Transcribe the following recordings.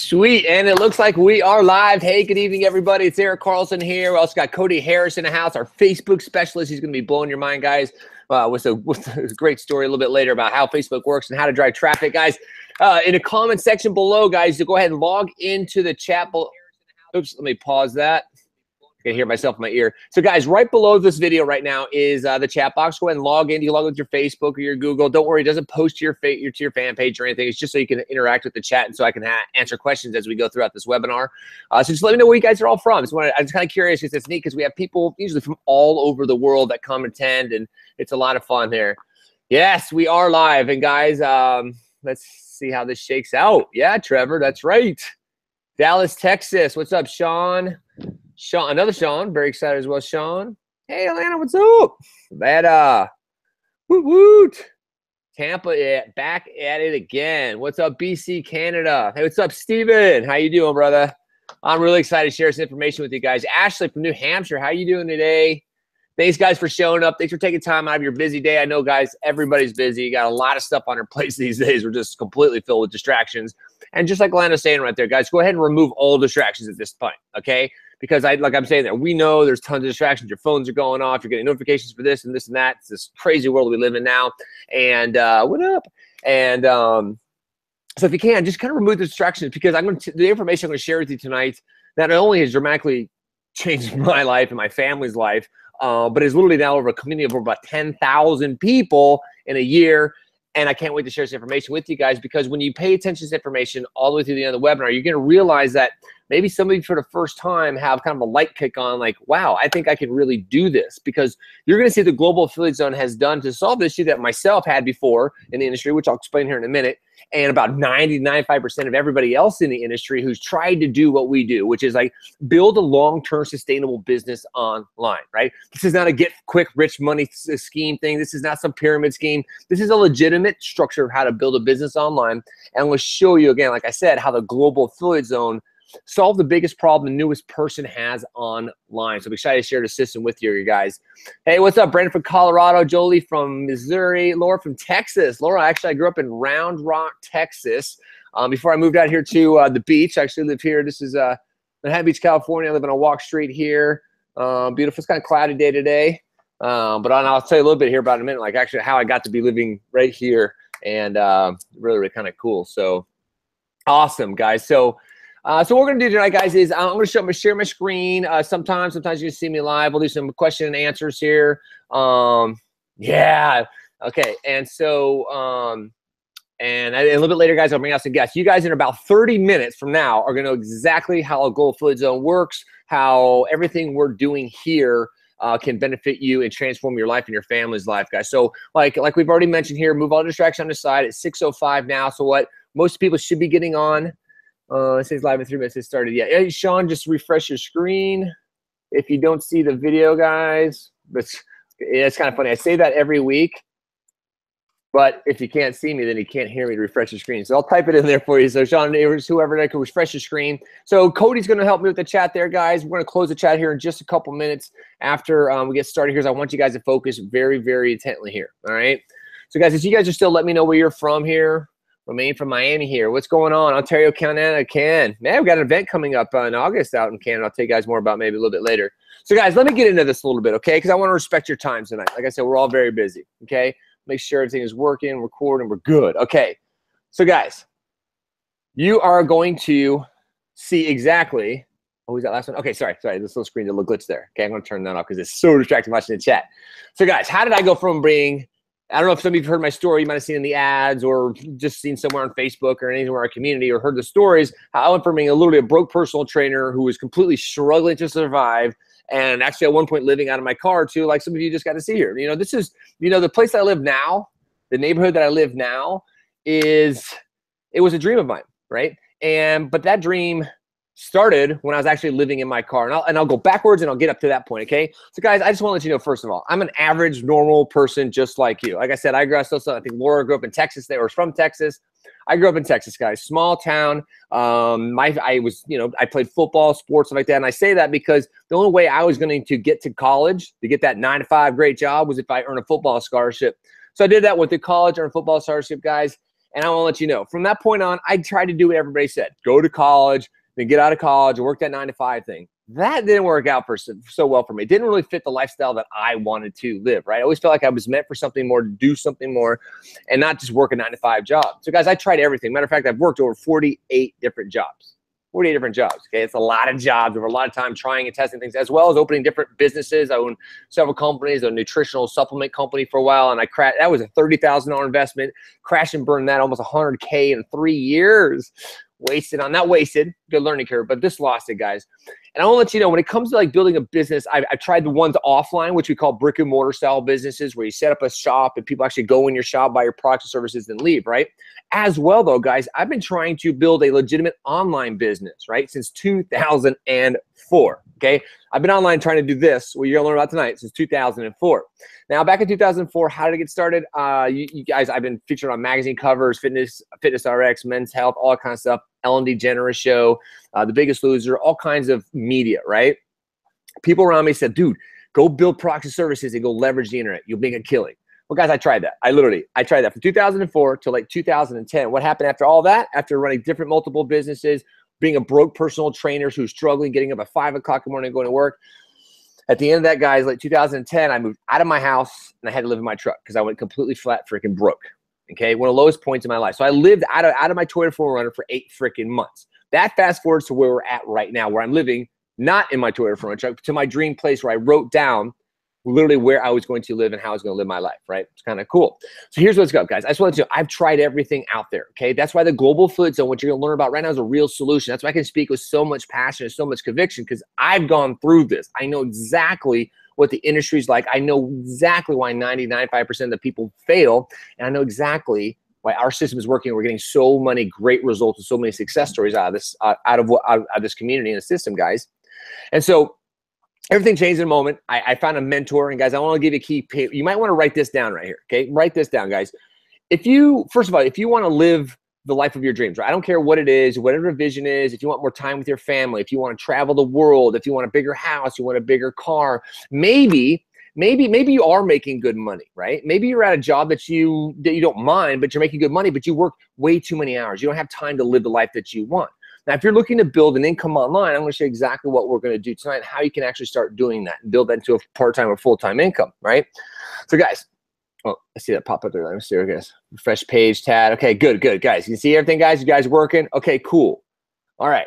Sweet. And it looks like we are live. Hey, good evening, everybody. It's Eric Carlson here. We also got Cody Harris in the house, our Facebook specialist. He's going to be blowing your mind, guys, uh, with, a, with a great story a little bit later about how Facebook works and how to drive traffic. Guys, uh, in the comment section below, guys, to go ahead and log into the chat. Oops, let me pause that. Can hear myself in my ear. So, guys, right below this video right now is uh, the chat box. Go ahead and log in. You log in with your Facebook or your Google. Don't worry, it doesn't post to your, fa- to your fan page or anything. It's just so you can interact with the chat and so I can ha- answer questions as we go throughout this webinar. Uh, so, just let me know where you guys are all from. I'm just kind of curious because it's neat because we have people usually from all over the world that come attend, and it's a lot of fun here. Yes, we are live. And, guys, um, let's see how this shakes out. Yeah, Trevor, that's right. Dallas, Texas. What's up, Sean? Sean, another Sean, very excited as well. Sean, hey Atlanta, what's up? That uh, woot woot. Tampa yeah, back at it again. What's up, BC Canada? Hey, what's up, Steven? How you doing, brother? I'm really excited to share some information with you guys. Ashley from New Hampshire, how you doing today? Thanks, guys, for showing up. Thanks for taking time out of your busy day. I know, guys, everybody's busy. You got a lot of stuff on their plates these days. We're just completely filled with distractions. And just like Lana's saying right there, guys, go ahead and remove all distractions at this point, okay? Because I like I'm saying that we know there's tons of distractions. Your phones are going off. You're getting notifications for this and this and that. It's this crazy world we live in now. And uh, what up? And um, so if you can, just kind of remove the distractions because I'm going to the information I'm going to share with you tonight not only has dramatically changed my life and my family's life, uh, but is literally now over a community of over about 10,000 people in a year. And I can't wait to share this information with you guys because when you pay attention to this information all the way through the end of the webinar, you're going to realize that maybe somebody for the first time have kind of a light kick on like wow i think i can really do this because you're going to see the global affiliate zone has done to solve the issue that myself had before in the industry which i'll explain here in a minute and about 90 95% of everybody else in the industry who's tried to do what we do which is like build a long-term sustainable business online right? This is not a get quick rich money uh, scheme thing. This is not some pyramid scheme. This is a legitimate structure of how to build a business online and we'll show you again like i said how the global affiliate zone solve the biggest problem the newest person has online. So I'm excited to share the system with you, you guys. Hey, what's up? Brandon from Colorado, Jolie from Missouri, Laura from Texas. Laura, actually, I grew up in Round Rock, Texas. Um, before I moved out here to uh, the beach, I actually live here. This is uh, Manhattan Beach, California. I live on a walk street here. Um, beautiful. It's kind of cloudy day today. Um, but I'll tell you a little bit here about in a minute, like actually how I got to be living right here and uh, really, really kind of cool. So awesome, guys. So uh, so what we're gonna do tonight, guys, is I'm gonna show, I'm share my screen. Uh, sometimes, sometimes you see me live. We'll do some question and answers here. Um, yeah, okay. And so, um, and a little bit later, guys, I'll bring out some guests. You guys, in about 30 minutes from now, are gonna know exactly how a Global Affiliate Zone works, how everything we're doing here uh, can benefit you and transform your life and your family's life, guys. So, like, like we've already mentioned here, move all distractions on the side. It's 6:05 now. So, what most people should be getting on uh, it says live in three minutes. It started. Yeah. Hey, Sean, just refresh your screen. If you don't see the video, guys, it's, it's kind of funny. I say that every week, but if you can't see me, then you can't hear me to refresh your screen. So I'll type it in there for you. So Sean, whoever that can refresh your screen. So Cody's going to help me with the chat there, guys. We're going to close the chat here in just a couple minutes after um, we get started here. I want you guys to focus very, very intently here. All right. So guys, if you guys are still, let me know where you're from here. Romaine from Miami here. What's going on? Ontario, Canada, can. Man, we've got an event coming up in August out in Canada. I'll tell you guys more about maybe a little bit later. So, guys, let me get into this a little bit, okay? Because I want to respect your time tonight. Like I said, we're all very busy, okay? Make sure everything is working, recording, we're good. Okay. So, guys, you are going to see exactly. Oh, was that last one? Okay, sorry, sorry. This little screen, a little glitch there. Okay, I'm going to turn that off because it's so distracting watching the chat. So, guys, how did I go from being I don't know if some of you have heard my story. You might have seen in the ads or just seen somewhere on Facebook or anywhere in our community or heard the stories. I went from being a literally a broke personal trainer who was completely struggling to survive and actually at one point living out of my car too, like some of you just got to see here. You know, this is, you know, the place I live now, the neighborhood that I live now is, it was a dream of mine, right? And, but that dream started when I was actually living in my car. And I'll, and I'll go backwards and I'll get up to that point, okay? So, guys, I just want to let you know, first of all, I'm an average, normal person just like you. Like I said, I grew up, so, so I think Laura grew up in Texas. They were from Texas. I grew up in Texas, guys, small town. Um, my, I was, you know, I played football, sports, like that. And I say that because the only way I was going to get to college, to get that nine to five great job, was if I earn a football scholarship. So I did that with the college, earned football scholarship, guys. And I want to let you know from that point on, I tried to do what everybody said go to college, then get out of college, and work that nine to five thing. That didn't work out for so, so well for me. It didn't really fit the lifestyle that I wanted to live, right? I always felt like I was meant for something more, to do something more, and not just work a nine to five job. So, guys, I tried everything. Matter of fact, I've worked over 48 different jobs. 48 different jobs. Okay. It's a lot of jobs over a lot of time trying and testing things, as well as opening different businesses. I own several companies, a nutritional supplement company for a while, and I crashed. That was a $30,000 investment. Crash and burn that almost 100K in three years wasted on not wasted good learning curve but this lost it guys and i want to let you know when it comes to like building a business I've, I've, tried the ones offline which we call brick and mortar style businesses where you set up a shop and people actually go in your shop buy your products and services and leave right as well though guys i've been trying to build a legitimate online business right since 2004 okay I've been online trying to do this, what you're gonna learn about tonight, since 2004. Now, back in 2004, how did it get started? Uh, you, you, guys, I've been featured on magazine covers, Fitness, Fitness RX, Men's Health, all that kind of stuff. Ellen DeGeneres Show, uh, The Biggest Loser, all kinds of media, right? People around me said, dude, go build proxy services and go leverage the internet. You'll make a killing. Well, guys, I tried that. I literally, I tried that from 2004 to like 2010. What happened after all that? After running different multiple businesses, being a broke personal trainer who's struggling, getting up at five o'clock in the morning, going to work. At the end of that, guys, like 2010, I moved out of my house and I had to live in my truck because I went completely flat freaking broke. Okay, one of the lowest points in my life. So I lived out of out of my Toyota 4Runner for eight freaking months. That fast forwards to where we're at right now, where I'm living, not in my Toyota 4Runner truck, to my dream place where I wrote down literally where I was going to live and how I was going to live my life, right? It's kind of cool. So here's what's up, guys. I just want to know I've tried everything out there, okay? That's why the global food zone, what you're going to learn about right now is a real solution. That's why I can speak with so much passion and so much conviction because I've gone through this. I know exactly what the industry's like. I know exactly why 90, 95% of the people fail. And I know exactly why our system is working. We're getting so many great results and so many success stories out of this, out of out of this community and the system, guys. And so everything changed in a moment. I, I found a mentor, and guys, I want to give you a key. You might want to write this down right here. Okay, write this down, guys. If you, first of all, if you want to live the life of your dreams, right? I don't care what it is, whatever vision is. If you want more time with your family, if you want to travel the world, if you want a bigger house, you want a bigger car, maybe maybe maybe you are making good money right maybe you're at a job that you that you don't mind but you're making good money but you work way too many hours you don't have time to live the life that you want now, if you're looking to build an income online, I'm going to show you exactly what we're going to do tonight, how you can actually start doing that and build that into a part-time or full-time income, right? So guys, oh, I see that pop up there. Let me see here, guys. Refresh page tab. Okay, good, good, guys. You see everything, guys? You guys working? Okay, cool. All right.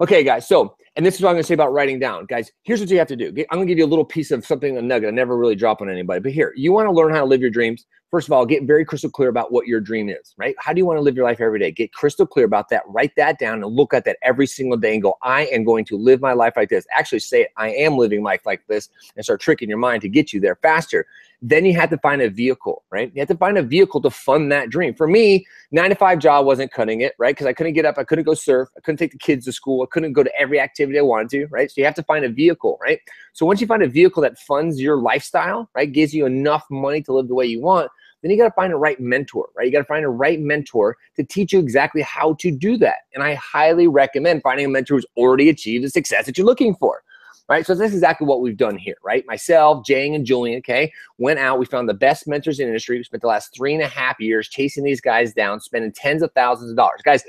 Okay, guys. So, and this is what I'm going to say about writing down, guys. Here's what you have to do. I'm going to give you a little piece of something, a nugget. I never really drop on anybody, but here, you want to learn how to live your dreams. First of all, get very crystal clear about what your dream is, right? How do you want to live your life every day? Get crystal clear about that. Write that down and look at that every single day and go, I am going to live my life like this. Actually, say it, I am living life like this and start tricking your mind to get you there faster. Then you have to find a vehicle, right? You have to find a vehicle to fund that dream. For me, nine to five job wasn't cutting it, right? Because I couldn't get up, I couldn't go surf, I couldn't take the kids to school, I couldn't go to every activity I wanted to, right? So you have to find a vehicle, right? So once you find a vehicle that funds your lifestyle, right, gives you enough money to live the way you want, then you got to find a right mentor, right? You got to find a right mentor to teach you exactly how to do that. And I highly recommend finding a mentor who's already achieved the success that you're looking for. Right. So that's exactly what we've done here, right? Myself, Jang, and Julian, okay, went out. We found the best mentors in the industry. We spent the last three and a half years chasing these guys down, spending tens of thousands of dollars. Guys,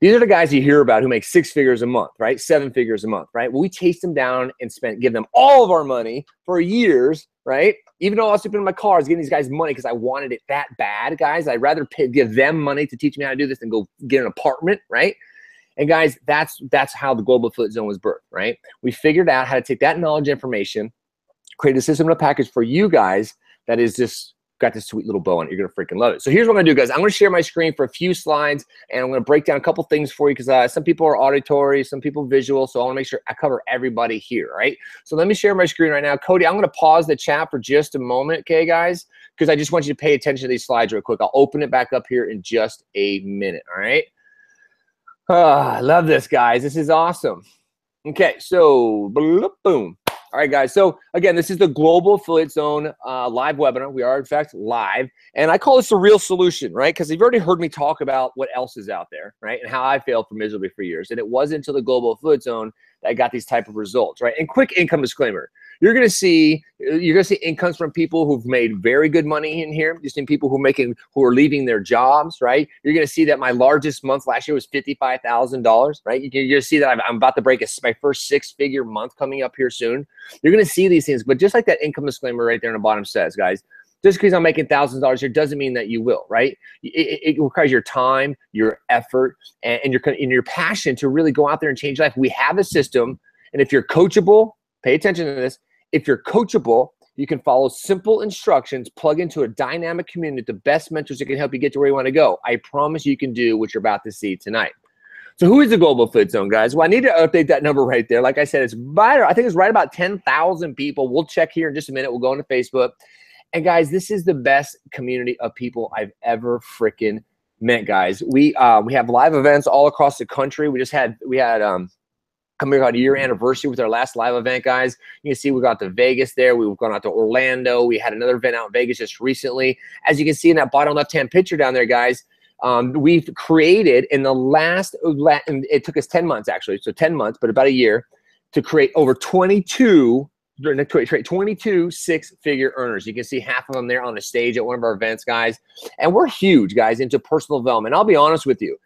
these are the guys you hear about who make six figures a month, right? Seven figures a month, right? Well, we chased them down and spent, give them all of our money for years, right? Even though I was sleeping in my car, I was these guys money because I wanted it that bad, guys. I'd rather pay, give them money to teach me how to do this than go get an apartment, right? And guys, that's that's how the global foot zone was birthed, right? We figured out how to take that knowledge information, create a system and a package for you guys that is just got this sweet little bow on it. You're to freaking love it. So here's what I'm to do, guys. I'm to share my screen for a few slides, and I'm to break down a couple things for you because uh, some people are auditory, some people visual. So I want to make sure I cover everybody here, right? So let me share my screen right now. Cody, I'm to pause the chat for just a moment, okay, guys? Because I just want you to pay attention to these slides real quick. I'll open it back up here in just a minute, all right? I love this, guys. This is awesome. Okay, so boom. All right, guys. So again, this is the Global Affiliate Zone uh, live webinar. We are in fact live, and I call this a real solution, right? Because you've already heard me talk about what else is out there, right, and how I failed for miserably for years. And it wasn't until the Global Affiliate Zone that I got these type of results, right? And quick income disclaimer: You're going to see you're going to see incomes from people who've made very good money in here. You're seeing people who making who are leaving their jobs, right? You're going to see that my largest month last year was fifty five thousand dollars, right? You're going to see that I'm, about to break a, my first six figure month coming up here soon. You're going to see these things, but just like that income disclaimer right there on the bottom says, guys, just because I'm making thousands of dollars here doesn't mean that you will, right? It, it requires your time, your effort, and, and your and your passion to really go out there and change life. We have a system, and if you're coachable, pay attention to this. If you're coachable, you can follow simple instructions, plug into a dynamic community, the best mentors that can help you get to where you want to go. I promise you can do what you're about to see tonight. So who is the Global Food Zone, guys? Well, I need to update that number right there. Like I said, it's right. I think it's right about 10,000 people. We'll check here in just a minute. We'll go into Facebook. And guys, this is the best community of people I've ever freaking met, guys. We uh, we have live events all across the country. We just had we had um coming out a year anniversary with our last live event, guys. You can see we got to Vegas there. We've gone out to Orlando. We had another event out in Vegas just recently. As you can see in that bottom left hand picture down there, guys. Um, we've created in the last, it took us 10 months actually, so 10 months, but about a year to create over 22 22 six figure earners. You can see half of them there on the stage at one of our events, guys. And we're huge, guys, into personal development. I'll be honest with you.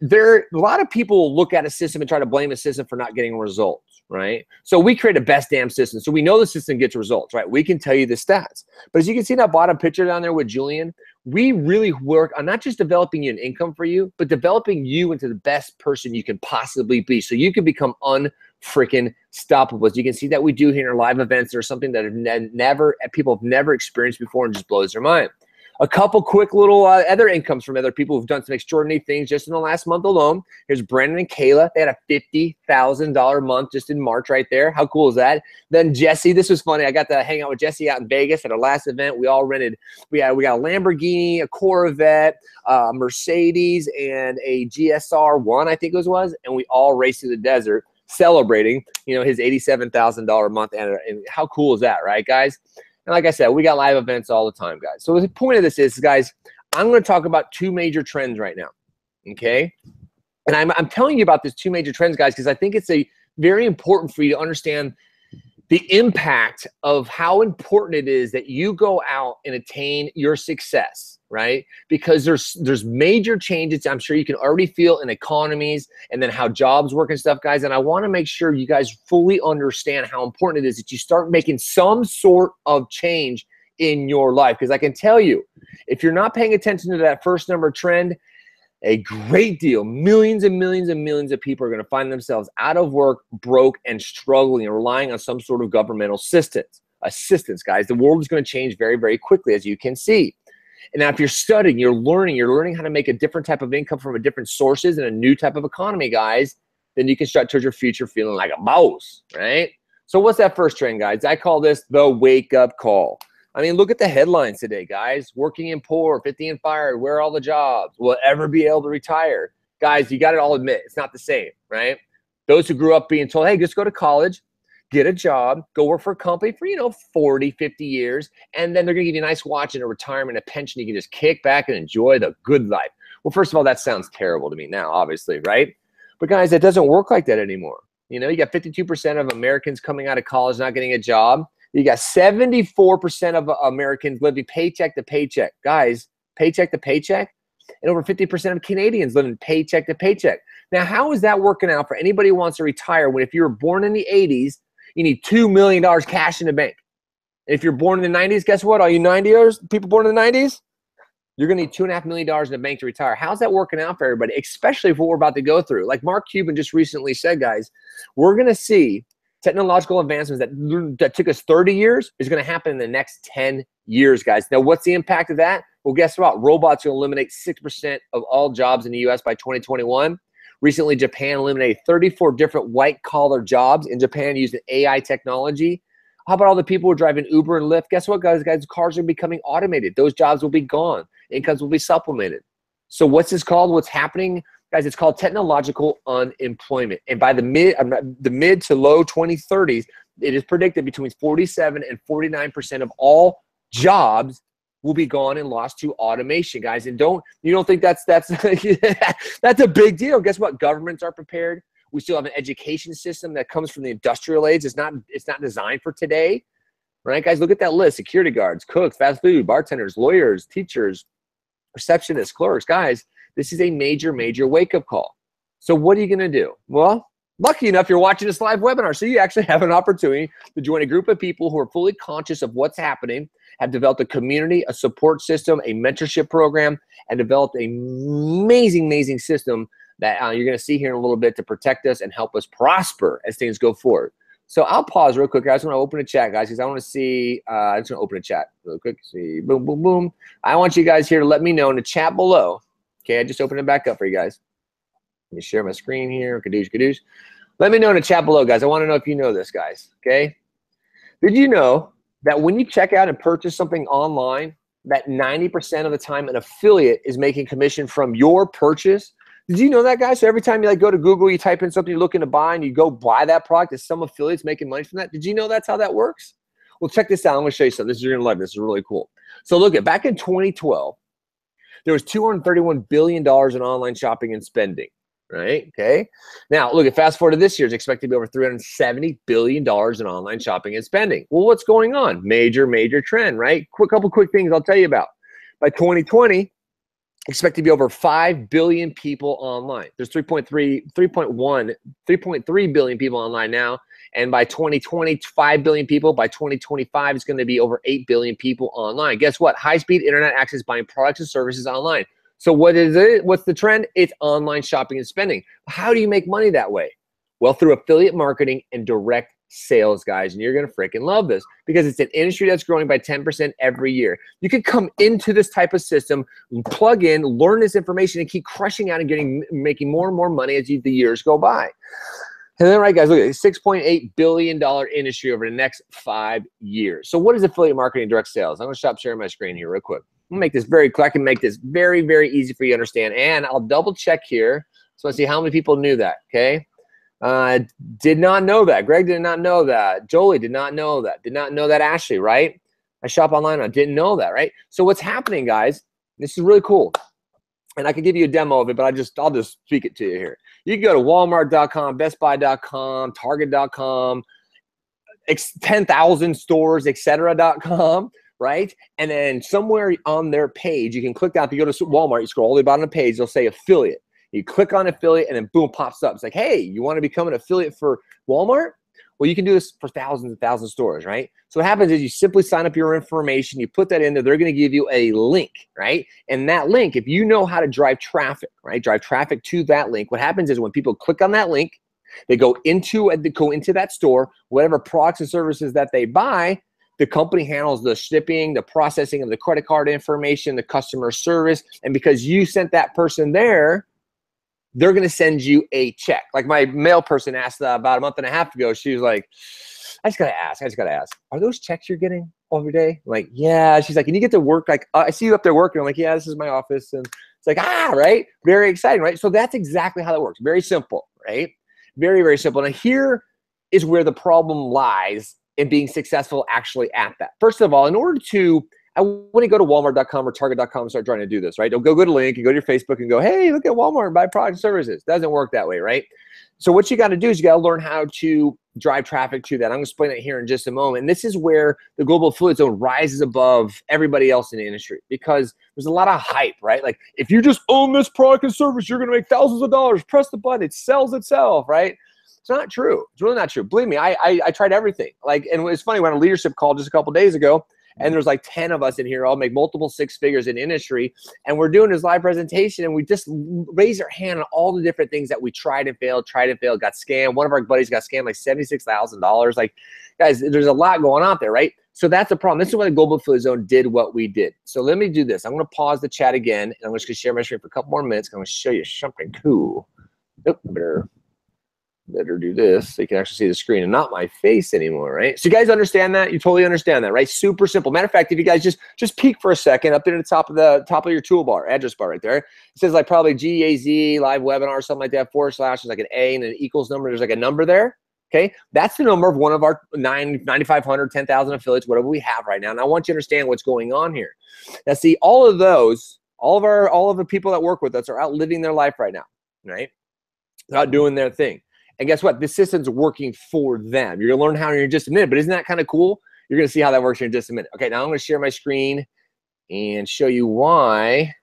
There, are a lot of people look at a system and try to blame a system for not getting results, right? So we create a best damn system. So we know the system gets results, right? We can tell you the stats. But as you can see in that bottom picture down there with Julian, we really work on not just developing you an income for you, but developing you into the best person you can possibly be so you can become un freaking stoppable. As you can see that we do here in our live events. There's something that have ne- never people have never experienced before and just blows their mind. A couple quick little uh, other incomes from other people who've done some extraordinary things just in the last month alone. Here's Brandon and Kayla. They had a fifty thousand dollar month just in March, right there. How cool is that? Then Jesse, this was funny. I got to hang out with Jesse out in Vegas at our last event. We all rented. We had we got a Lamborghini, a Corvette, a Mercedes, and a GSR one, I think it was, and we all raced through the desert celebrating, you know, his $87,000 a month. And how cool is that, right, guys? And like I said, we got live events all the time, guys. So the point of this is, guys, I'm going to talk about two major trends right now. Okay. And I'm, I'm telling you about these two major trends, guys, because I think it's a very important for you to understand the impact of how important it is that you go out and attain your success right? Because there's there's major changes i'm sure you can already feel in economies and then how jobs work and stuff guys and i want to make sure you guys fully understand how important it is that you start making some sort of change in your life because i can tell you if you're not paying attention to that first number trend a great deal millions and millions and millions of people are going to find themselves out of work broke and struggling and relying on some sort of governmental assistance assistance guys. The world is going to change very very quickly as you can see and now if you're studying, you're learning, you're learning how to make a different type of income from a different sources and a new type of economy, guys, then you can start towards your future feeling like a boss, right? So what's that first trend, guys? I call this the wake up call. I mean, look at the headlines today, guys. Working in poor, 50 and fired, where are all the jobs? Will ever be able to retire? Guys, you got to all admit, it's not the same, right? Those who grew up being told, hey, just go to college, get a job, go work for a company for, you know, 40, 50 years, and then they're going to give you a nice watch and a retirement, a pension. You can just kick back and enjoy the good life. Well, first of all, that sounds terrible to me now, obviously, right? But guys, it doesn't work like that anymore. You know, you got 52% of Americans coming out of college not getting a job. You got 74% of Americans living paycheck to paycheck. Guys, paycheck to paycheck. And over 50% of Canadians living paycheck to paycheck. Now, how is that working out for anybody who wants to retire when if you were born in the 80s you need $2 million cash in the bank. if you're born in the 90s, guess what? All you 90 years, people born in the 90s, you're going to need $2.5 million in the bank to retire. How's that working out for everybody, especially for what we're about to go through? Like Mark Cuban just recently said, guys, we're going to see technological advancements that, that took us 30 years is going to happen in the next 10 years, guys. Now, what's the impact of that? Well, guess what? Robots will eliminate 6% of all jobs in the U.S. by 2021. Recently, Japan eliminated 34 different white collar jobs in Japan using AI technology. How about all the people who are driving Uber and Lyft? Guess what, guys? Guys, cars are becoming automated. Those jobs will be gone. Incomes will be supplemented. So, what's this called? What's happening, guys? It's called technological unemployment. And by the mid, the mid to low 2030s, it is predicted between 47 and 49 percent of all jobs will be gone and lost to automation, guys. And don't you don't think that's that's that's a big deal? Guess what? Governments are prepared. We still have an education system that comes from the industrial age. It's not it's not designed for today. Right, guys, look at that list. Security guards, cooks, fast food, bartenders, lawyers, teachers, receptionists, clerks. Guys, this is a major, major wake-up call. So what are you going to do? Well, lucky enough, you're watching this live webinar. So you actually have an opportunity to join a group of people who are fully conscious of what's happening, have developed a community, a support system, a mentorship program, and developed an amazing, amazing system that uh, you're going to see here in a little bit to protect us and help us prosper as things go forward. So I'll pause real quick. I just want to open a chat, guys, because I want to see. Uh, I just want to open a chat real quick. See, boom, boom, boom. I want you guys here to let me know in the chat below. Okay, I just opened it back up for you guys. Let me share my screen here. Kadoosh, kadoosh. Let me know in the chat below, guys. I want to know if you know this, guys. Okay. Did you know that when you check out and purchase something online, that 90% of the time an affiliate is making commission from your purchase did you know that, guy? So every time you like go to Google, you type in something you're looking to buy, and you go buy that product, is some affiliates making money from that? Did you know that's how that works? Well, check this out. I'm to show you something. This is to love. This is really cool. So look at back in 2012, there was 231 billion dollars in online shopping and spending. Right. Okay. Now look at fast forward to this year. It's expected to be over 370 billion dollars in online shopping and spending. Well, what's going on? Major, major trend. Right. Quick couple quick things I'll tell you about. By 2020, expect to be over 5 billion people online. There's 3.3, 3.1, 3.3 billion people online now. And by 2020, 5 billion people. By 2025, it's going to be over 8 billion people online. Guess what? High speed internet access buying products and services online. So, what is it? What's the trend? It's online shopping and spending. How do you make money that way? Well, through affiliate marketing and direct sales, guys, and you're going to freaking love this because it's an industry that's growing by 10% every year. You can come into this type of system, plug in, learn this information, and keep crushing out and getting making more and more money as you, the years go by. And then, right, guys, look at $6.8 billion industry over the next five years. So, what is affiliate marketing and direct sales? I'm going to stop sharing my screen here real quick. Make this very. I can make this very, very easy for you to understand. And I'll double check here. So, I see how many people knew that. Okay. Uh, did not know that. Greg did not know that. Jolie did not know that. Did not know that. Ashley, right? I shop online. I didn't know that, right? So what's happening, guys? This is really cool. And I can give you a demo of it, but I just I'll just speak it to you here. You can go to Walmart.com, BestBuy.com, Target.com, 10,000 stores, etc.com, right? And then somewhere on their page, you can click down. If you go to Walmart, you scroll all the way bottom of the page, they'll say affiliate. You click on affiliate and then boom, pops up. It's like, hey, you want to become an affiliate for Walmart? Well, you can do this for thousands and thousands of stores, right? So what happens is you simply sign up your information, you put that in there, they're going to give you a link, right? And that link, if you know how to drive traffic, right, drive traffic to that link, what happens is when people click on that link, they go into they go into that store, whatever products and services that they buy, the company handles the shipping, the processing of the credit card information, the customer service, and because you sent that person there, they're going to send you a check. Like my mail person asked uh, about a month and a half ago. She was like, I just got to ask. I just got to ask. Are those checks you're getting every day? I'm like, yeah. She's like, can you get to work? Like, uh, I see you up there working. I'm like, yeah, this is my office. And it's like, ah, right. Very exciting, right? So that's exactly how that works. Very simple, right? Very, very simple. And here is where the problem lies in being successful actually at that. First of all, in order to I wouldn't go to Walmart.com or Target.com and start trying to do this, right? Don't go go to link and go to your Facebook and go, hey, look at Walmart and buy products and services. Doesn't work that way, right? So what you got to do is you got to learn how to drive traffic to that. I'm going to explain that here in just a moment. And this is where the global affiliate zone rises above everybody else in the industry because there's a lot of hype, right? Like if you just own this product and service, you're going to make thousands of dollars. Press the button, it sells itself, right? It's not true. It's really not true. Believe me, I I, I tried everything. Like, and it's funny we had a leadership call just a couple days ago and there's like 10 of us in here all make multiple six figures in industry and we're doing this live presentation and we just raise our hand on all the different things that we tried and failed tried and failed got scammed. One of our buddies got scammed like $76000 like guys there's a lot going on there right? So that's the problem. This is why the global affiliate zone did what we did. So let me do this. I'm going to pause the chat again and i'm just going to share my screen for a couple more minutes i'm going to show you something cool. Oop, better better do this you can actually see the screen and not my face anymore, right? So you guys understand that? You totally understand that, right? Super simple. Matter of fact, if you guys just just peek for a second up there at the top of the top of your toolbar, address bar right there, it says like probably GAZ live webinar or something like that, forward slash is like an A and an equals number. There's like a number there. Okay, that's the number of one of our 9, 9,500, 10,000 affiliates, whatever we have right now. And I want you to understand what's going on here. Now, see, all of those, all of our, all of the people that work with us are out living their life right now, right? They're out doing their thing. And guess what? The system's working for them. You're gonna learn how in just a minute, but isn't that kind of cool? You're gonna see how that works in just a minute. Okay, now I'm gonna share my screen and show you why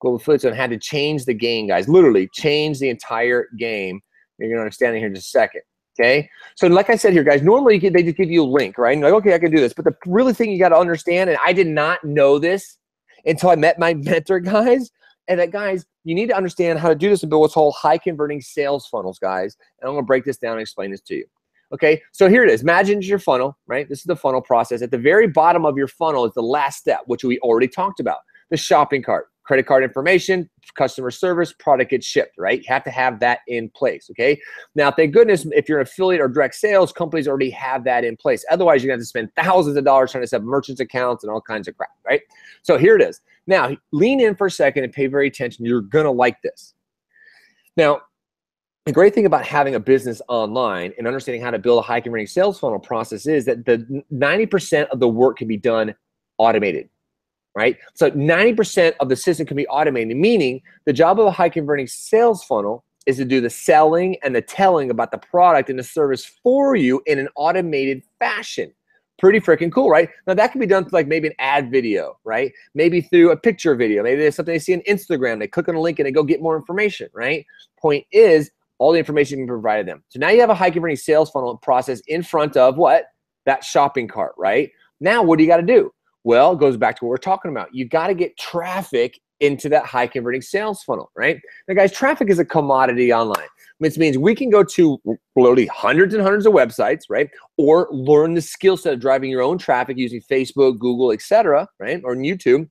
Global Food Zone had to change the game, guys. Literally change the entire game. You're gonna understand it here in just a second. Okay. So like I said here, guys, normally they just give you a link, right? And like, okay, I can do this. But the really thing you got to understand, and I did not know this until I met my mentor, guys, and that guys, you need to understand how to do this and build what's called high converting sales funnels, guys. And I'm gonna break this down and explain this to you. Okay, so here it is. Imagine your funnel, right? This is the funnel process. At the very bottom of your funnel is the last step, which we already talked about the shopping cart credit card information, customer service, product gets shipped, right? You have to have that in place, okay? Now, thank goodness, if you're an affiliate or direct sales, companies already have that in place. Otherwise, you're going to have to spend thousands of dollars trying to set merchants accounts and all kinds of crap, right? So here it is. Now, lean in for a second and pay very attention. You're going to like this. Now, the great thing about having a business online and understanding how to build a high converting sales funnel process is that the 90% of the work can be done automated right? So 90% of the system can be automated, meaning the job of a high converting sales funnel is to do the selling and the telling about the product and the service for you in an automated fashion. Pretty freaking cool, right? Now that can be done through like maybe an ad video, right? Maybe through a picture video. Maybe there's something they see on Instagram. They click on a link and they go get more information, right? Point is, all the information be provided them. So now you have a high converting sales funnel process in front of what? That shopping cart, right? Now what do you got to do? Well, it goes back to what we're talking about. You got to get traffic into that high converting sales funnel, right? Now, guys, traffic is a commodity online, which means we can go to literally hundreds and hundreds of websites, right? Or learn the skill set of driving your own traffic using Facebook, Google, etc., right? Or YouTube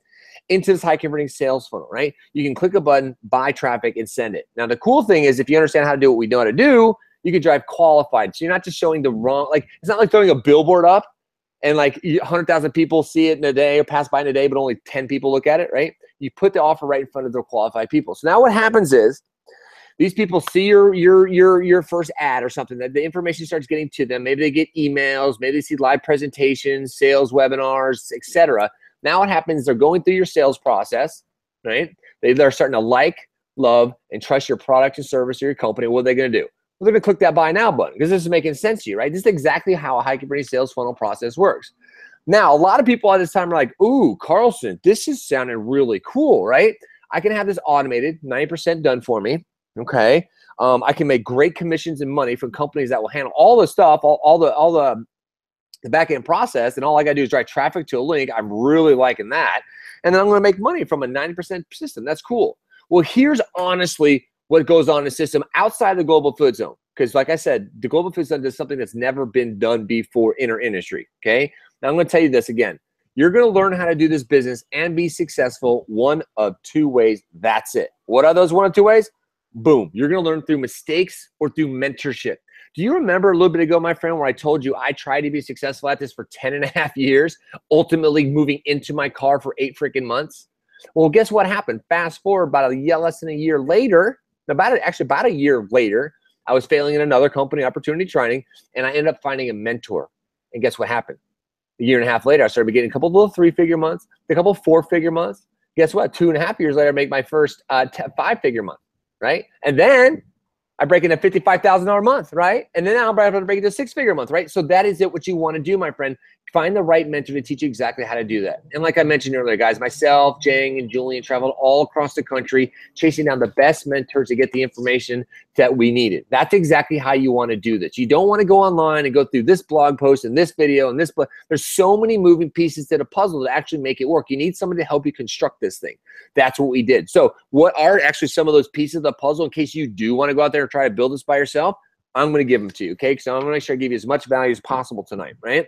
into this high converting sales funnel, right? You can click a button, buy traffic, and send it. Now, the cool thing is if you understand how to do what we know how to do, you can drive qualified. So you're not just showing the wrong, like, it's not like throwing a billboard up and like 100,000 people see it in a day or pass by in a day, but only 10 people look at it, right? You put the offer right in front of the qualified people. So now what happens is these people see your your your your first ad or something that the information starts getting to them. Maybe they get emails, maybe they see live presentations, sales webinars, etc. Now what happens? They're going through your sales process, right? They, they're starting to like, love, and trust your product and service or your company. What are they going to do? well, they're going to click that buy now button because this is making sense to you, right? This is exactly how a high converting sales funnel process works. Now, a lot of people at this time are like, ooh, Carlson, this is sounding really cool, right? I can have this automated, 90% done for me. Okay. Um, I can make great commissions and money from companies that will handle all the stuff, all, all the all the the back end process, and all I gotta do is drive traffic to a link. I'm really liking that. And then I'm gonna make money from a 90% system. That's cool. Well, here's honestly what goes on in the system outside the global food zone. Because, like I said, the global food zone does something that's never been done before in our industry. Okay. Now, I'm going to tell you this again. You're going to learn how to do this business and be successful one of two ways. That's it. What are those one of two ways? Boom. You're going to learn through mistakes or through mentorship. Do you remember a little bit ago, my friend, where I told you I tried to be successful at this for 10 and a half years, ultimately moving into my car for eight freaking months? Well, guess what happened? Fast forward about a year less than a year later, about it, actually about a year later, I was failing in another company, opportunity training, and I ended up finding a mentor. And guess what happened? A year and a half later, I started getting a couple of little three-figure months, a couple four-figure months. Guess what? Two and a half years later, I make my first uh, five-figure month, right? And then I break into $55,000 a month, right? And then to break into six-figure month, right? So that is it, what you want to do, my friend. Find the right mentor to teach you exactly how to do that. And like I mentioned earlier, guys, myself, Jang, and Julian traveled all across the country chasing down the best mentors to get the information that we needed. That's exactly how you want to do this. You don't want to go online and go through this blog post and this video and this. But there's so many moving pieces to the puzzle to actually make it work. You need somebody to help you construct this thing. That's what we did. So, what are actually some of those pieces of the puzzle in case you do want to go out there and try to build this by yourself? I'm going to give them to you, okay? So, I'm going to make sure I give you as much value as possible tonight, right?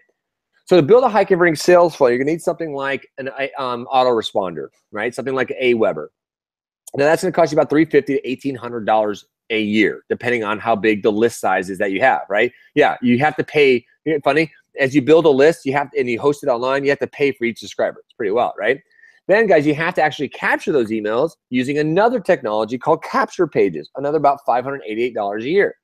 So to build a high converting sales flow, you're gonna need something like an um, autoresponder, right? Something like Aweber. Now that's gonna cost you about 350 to 1800 dollars a year, depending on how big the list size is that you have, right? Yeah, you have to pay. Funny, as you build a list, you have and you host it online, you have to pay for each subscriber. It's pretty well, right? Then, guys, you have to actually capture those emails using another technology called capture pages, another about $588 a year.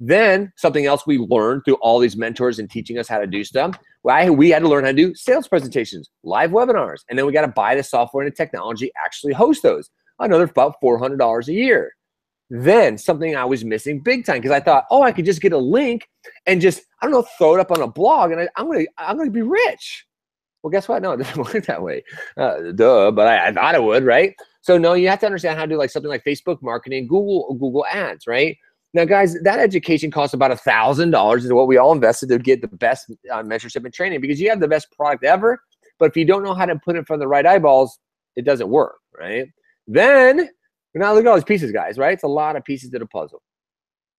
Then something else we learned through all these mentors and teaching us how to do stuff. Why we had to learn how to do sales presentations, live webinars, and then we got to buy the software and the technology actually host those. Another about four hundred dollars a year. Then something I was missing big time because I thought, oh, I could just get a link and just I don't know, throw it up on a blog, and I, am gonna I'm gonna be rich. Well, guess what? No, it doesn't work that way. Uh, duh, but I, I, thought it would, right? So no, you have to understand how to do like something like Facebook marketing, Google Google Ads, right? Now, guys, that education costs about a thousand dollars. Is what we all invested to get the best uh, mentorship and training because you have the best product ever. But if you don't know how to put it from the right eyeballs, it doesn't work, right? Then now look at all these pieces, guys, right? It's a lot of pieces to the puzzle.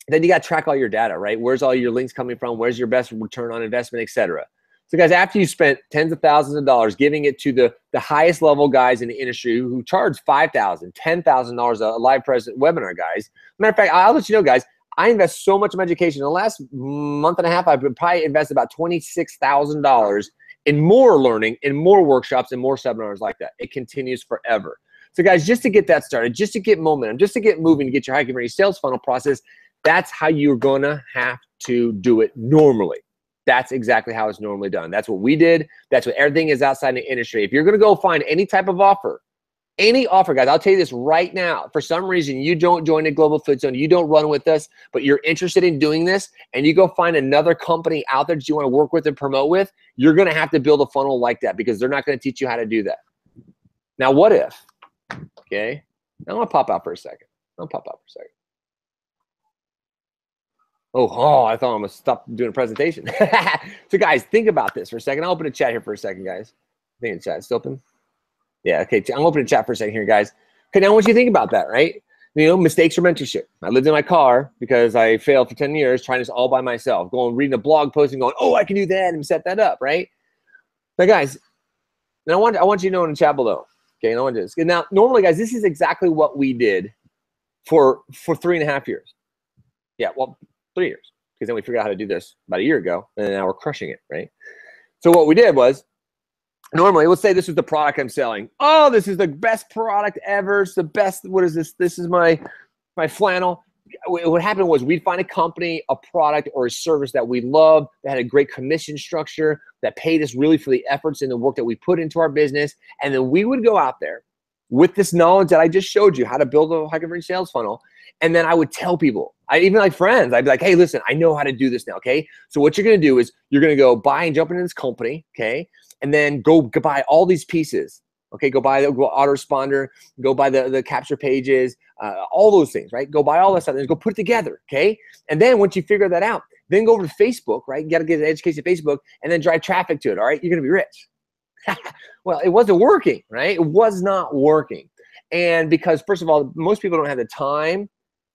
Then you got to track all your data, right? Where's all your links coming from? Where's your best return on investment, etc. So, guys, after you spent tens of thousands of dollars giving it to the, the highest level guys in the industry who charge $5,000, $10,000 a live present webinar, guys. Matter of fact, I'll let you know, guys, I invest so much in education. In the last month and a half, I've probably invested about $26,000 in more learning, in more workshops, and more seminars like that. It continues forever. So, guys, just to get that started, just to get momentum, just to get moving, to get your high converting sales funnel process, that's how you're going to have to do it normally. That's exactly how it's normally done. That's what we did. That's what everything is outside the industry. If you're going to go find any type of offer, any offer, guys, I'll tell you this right now. For some reason, you don't join the Global Food Zone, you don't run with us, but you're interested in doing this, and you go find another company out there that you want to work with and promote with, you're going to have to build a funnel like that because they're not going to teach you how to do that. Now, what if? Okay, I'm going to pop out for a second. I'll pop out for a second. Oh, oh, I thought I'm gonna stop doing a presentation. so, guys, think about this for a second. I'll open a chat here for a second, guys. I think the chat's open. Yeah, okay. I'm opening chat for a second here, guys. Okay, now I want you to think about that, right? You know, mistakes or mentorship. I lived in my car because I failed for 10 years trying this all by myself, going reading a blog post and going, oh, I can do that and set that up, right? Now, guys, now I want I want you to know in the chat below. Okay, no one does. Now, normally, guys, this is exactly what we did for for three and a half years. Yeah, well, three years because then we figured out how to do this about a year ago and now we're crushing it, right? So what we did was normally let's say this is the product I'm selling. Oh, this is the best product ever. It's the best. What is this? This is my my flannel. What happened was we'd find a company, a product, or a service that we loved that had a great commission structure that paid us really for the efforts and the work that we put into our business. And then we would go out there with this knowledge that I just showed you how to build a high converting sales funnel. And then I would tell people, I even like friends, I'd be like, hey, listen, I know how to do this now. Okay. So what you're going to do is you're going to go buy and jump into this company. Okay. And then go, go buy all these pieces. Okay. Go buy the autoresponder, go buy the, the capture pages, uh, all those things, right? Go buy all that stuff and go put it together. Okay. And then once you figure that out, then go over to Facebook, right? You got to get an education Facebook and then drive traffic to it. All right. You're going to be rich. well, it wasn't working, right? It was not working. And because, first of all, most people don't have the time,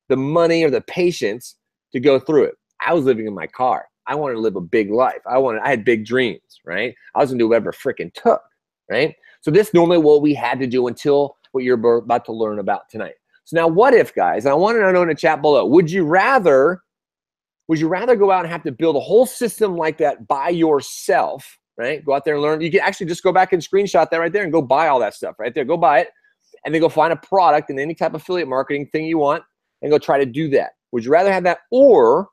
the money, or the patience to go through it. I was living in my car. I wanted to live a big life. I wanted, I had big dreams, right? I was gonna do whatever freaking took, right? So this normally what we had to do until what you're about to learn about tonight. So now, what if, guys? I want to know in the chat below. Would you rather, would you rather go out and have to build a whole system like that by yourself, right? Go out there and learn. You can actually just go back and screenshot that right there and go buy all that stuff right there. Go buy it and then go find a product and any type of affiliate marketing thing you want and go try to do that. Would you rather have that or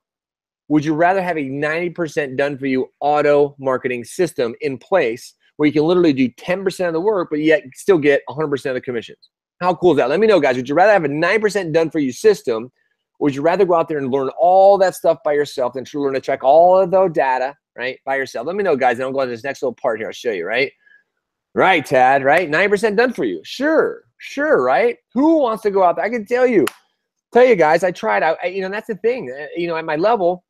would you rather have a 90% done for you auto marketing system in place where you can literally do 10% of the work but yet still get 100% of the commissions? How cool is that? Let me know, guys. Would you rather have a 9% done for you system or would you rather go out there and learn all that stuff by yourself than to learn to check all of the data right, by yourself. Let me know, guys, and I'll go on to this next little part here. I'll show you, right? Right, Tad, right? 9% done for you. Sure, sure, right? Who wants to go out there? I can tell you, tell you guys, I tried. I, you know, that's the thing. Uh, you know, at my level,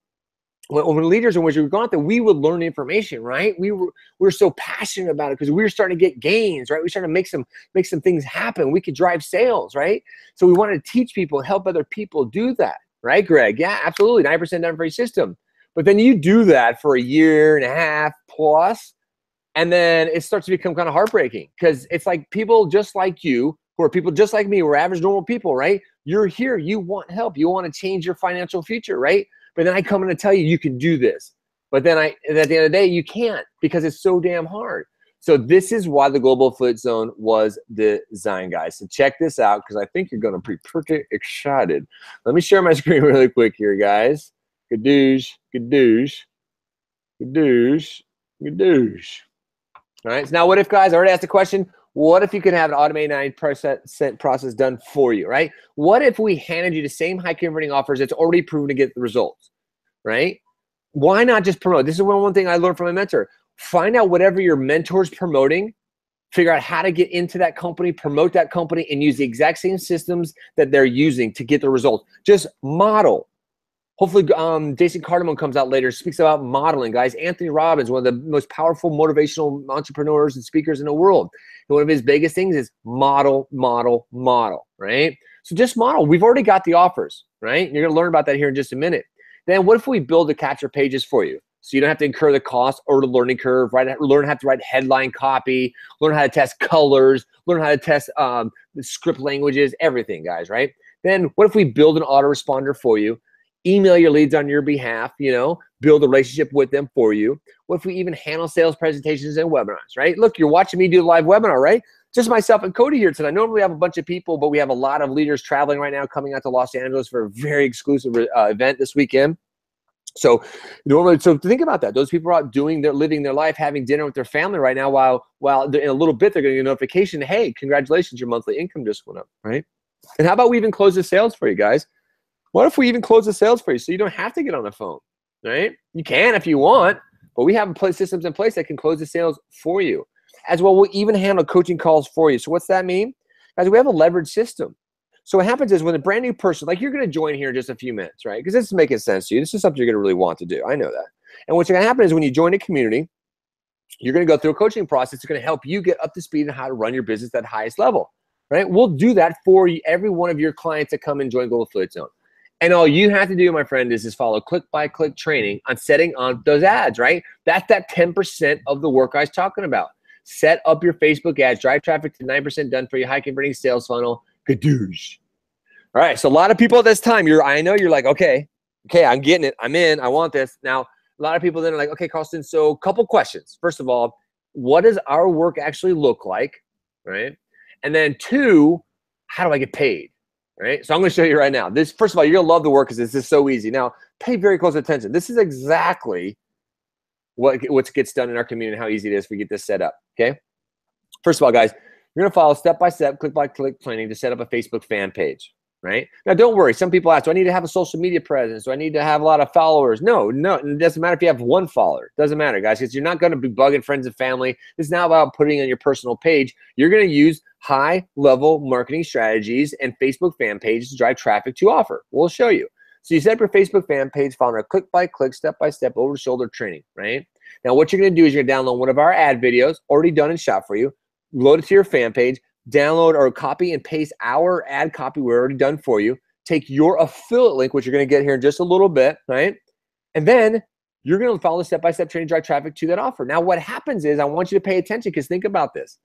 when, leaders in which we out there, we would learn information, right? We were we were so passionate about it because we were starting to get gains, right? We started to make some make some things happen. We could drive sales, right? So we wanted to teach people help other people do that, right, Greg? Yeah, absolutely. 9% done for your system. But then you do that for a year and a half plus, and then it starts to become kind of heartbreaking because it's like people just like you, who are people just like me, we're average normal people, right? You're here, you want help, you want to change your financial future, right? But then I come in and tell you you can do this. But then I at the end of the day, you can't because it's so damn hard. So this is why the Global foot Zone was designed, guys. So check this out because I think you're going to be pretty excited. Let me share my screen really quick here, guys. Gadoosh, gadoosh, gadoosh, gadoosh. All right. So now, what if, guys? I already asked the question. What if you could have an automated 9% process done for you, right? What if we handed you the same high converting offers that's already proven to get the results, right? Why not just promote? This is one, one thing I learned from a mentor. Find out whatever your mentor's promoting, figure out how to get into that company, promote that company, and use the exact same systems that they're using to get the results. Just model. Hopefully, um, Jason Cardamon comes out later, speaks about modeling, guys. Anthony Robbins, one of the most powerful motivational entrepreneurs and speakers in the world. And one of his biggest things is model, model, model, right? So just model. We've already got the offers, right? You're going to learn about that here in just a minute. Then what if we build the capture pages for you? So you don't have to incur the cost or the learning curve, right? Learn how to write headline copy, learn how to test colors, learn how to test um, script languages, everything, guys, right? Then what if we build an autoresponder for you email your leads on your behalf, you know, build a relationship with them for you. What if we even handle sales presentations and webinars, right? Look, you're watching me do a live webinar, right? Just myself and Cody here tonight. Normally we have a bunch of people, but we have a lot of leaders traveling right now coming out to Los Angeles for a very exclusive uh, event this weekend. So normally, so think about that. Those people are out doing their living their life, having dinner with their family right now. While while in a little bit they're going to get a notification. Hey, congratulations, your monthly income just went up, right? And how about we even close the sales for you guys? What if we even close the sales for you so you don't have to get on the phone, right? You can if you want, but we have place systems in place that can close the sales for you. As well, we'll even handle coaching calls for you. So what's that mean? Guys, we have a leverage system. So what happens is when a brand new person, like you're going to join here in just a few minutes, right? Because this is making sense to you. This is something you're going to really want to do. I know that. And what's going to happen is when you join a community, you're going to go through a coaching process. It's going to help you get up to speed on how to run your business at highest level, right? We'll do that for you, every one of your clients that come and join Global Affiliate Zone. And all you have to do, my friend, is just follow click by click training on setting on those ads, right? That's that 10% of the work I was talking about. Set up your Facebook ads, drive traffic to 9% done for you, high converting sales funnel. Gadoosh. All right. So a lot of people at this time, you're I know you're like, okay, okay, I'm getting it. I'm in. I want this. Now, a lot of people then are like, okay, Carlson, so a couple questions. First of all, what does our work actually look like? Right. And then two, how do I get paid? Right? So I'm going to show you right now. This, first of all, you're going to love the work because this is so easy. Now, pay very close attention. This is exactly what what gets done in our community and how easy it is we get this set up. Okay. First of all, guys, you're going to follow step by step, click by click planning to set up a Facebook fan page. Right now, don't worry. Some people ask, "Do I need to have a social media presence? Do I need to have a lot of followers?" No, no. It doesn't matter if you have one follower. It doesn't matter, guys, because you're not going to be bugging friends and family. It's now about putting on your personal page. You're going to use high level marketing strategies and Facebook fan pages to drive traffic to offer. We'll show you. So you set up your Facebook fan page, following a click by click, step by step, over shoulder training, right? Now, what you're going to do is you're going to download one of our ad videos already done and shot for you, load it to your fan page, download or copy and paste our ad copy we're already done for you. Take your affiliate link, which you're going to get here in just a little bit, right? And then you're going to follow the step by step training, drive traffic to that offer. Now, what happens is I want you to pay attention because think about this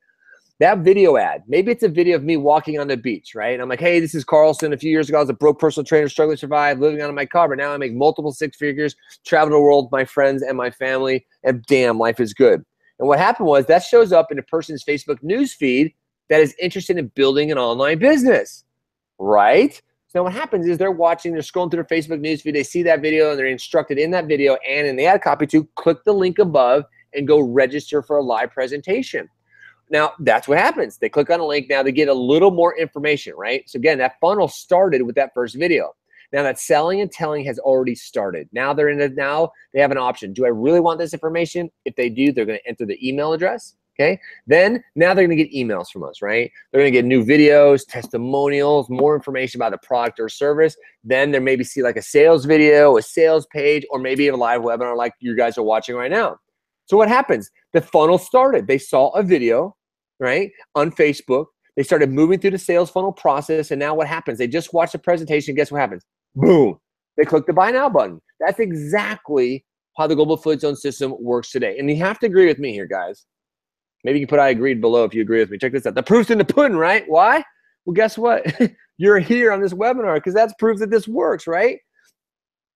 that video ad, maybe it's a video of me walking on the beach, right? And I'm like, hey, this is Carlson. A few years ago, I was a broke personal trainer, struggling to survive, living out of my car, but now I make multiple six figures, travel the world my friends and my family, and damn, life is good. And what happened was that shows up in a person's Facebook news feed that is interested in building an online business, right? So what happens is they're watching, they're scrolling through their Facebook news feed, they see that video, and they're instructed in that video and in the ad copy to click the link above and go register for a live presentation. Now, that's what happens. They click on a link. Now they get a little more information, right? So again, that funnel started with that first video. Now that selling and telling has already started. Now they're in it. Now they have an option. Do I really want this information? If they do, they're going to enter the email address. Okay. Then now they're going to get emails from us, right? They're going to get new videos, testimonials, more information about the product or service. Then there maybe see like a sales video, a sales page, or maybe a live webinar like you guys are watching right now. So what happens? The funnel started. They saw a video right, on Facebook. They started moving through the sales funnel process. And now what happens? They just watched the presentation. Guess what happens? Boom. They click the buy now button. That's exactly how the global affiliate zone system works today. And you have to agree with me here, guys. Maybe you can put I agreed below if you agree with me. Check this out. The proof's in the pudding, right? Why? Well, guess what? You're here on this webinar because that's proof that this works, right?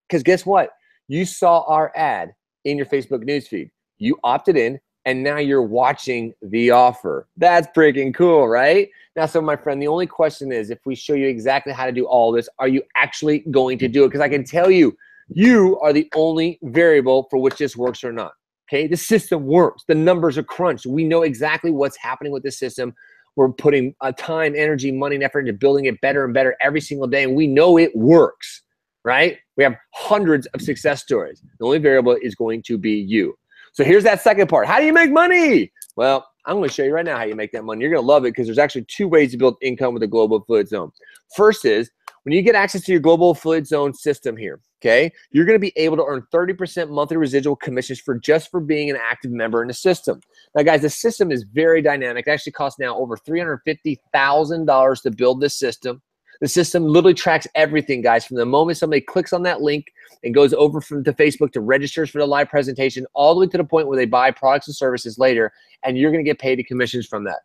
Because guess what? You saw our ad in your Facebook newsfeed. You opted in and now you're watching the offer. That's freaking cool, right? Now, so my friend, the only question is if we show you exactly how to do all this, are you actually going to do it? Because I can tell you, you are the only variable for which this works or not. Okay, the system works. The numbers are crunched. We know exactly what's happening with the system. We're putting a time, energy, money, and effort into building it better and better every single day, and we know it works. Right? We have hundreds of success stories. The only variable is going to be you. So here's that second part. How do you make money? Well, I'm going to show you right now how you make that money. You're going to love it because there's actually two ways to build income with the Global Affiliate Zone. First is when you get access to your Global Affiliate Zone system here, okay, you're going to be able to earn 30% monthly residual commissions for just for being an active member in the system. Now, guys, the system is very dynamic. It actually costs now over $350,000 to build this system. The system literally tracks everything, guys, from the moment somebody clicks on that link and goes over from to Facebook to registers for the live presentation, all the way to the point where they buy products and services later, and you're going to get paid the commissions from that.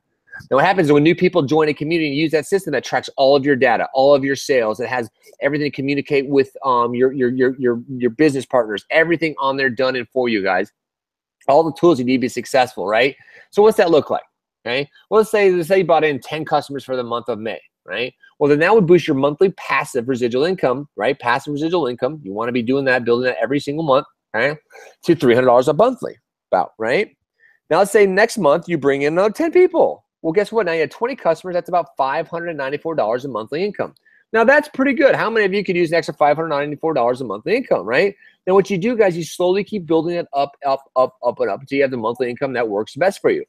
Now, what happens is when new people join a community and use that system that tracks all of your data, all of your sales, it has everything to communicate with um, your, your, your, your, your business partners, everything on there done and for you guys. All the tools you need to be successful, right? So, what's that look like? Okay. Well, let's say, let's say you bought in 10 customers for the month of May right? Well, then that would boost your monthly passive residual income, right? Passive residual income. You want to be doing that, building that every single month, right? To $300 a monthly, about, right? Now, let's say next month you bring in another 10 people. Well, guess what? Now you have 20 customers. That's about $594 in monthly income. Now, that's pretty good. How many of you could use an extra $594 a monthly income, right? Now, what you do, guys, you slowly keep building it up, up, up, up, and up until you have the monthly income that works best for you.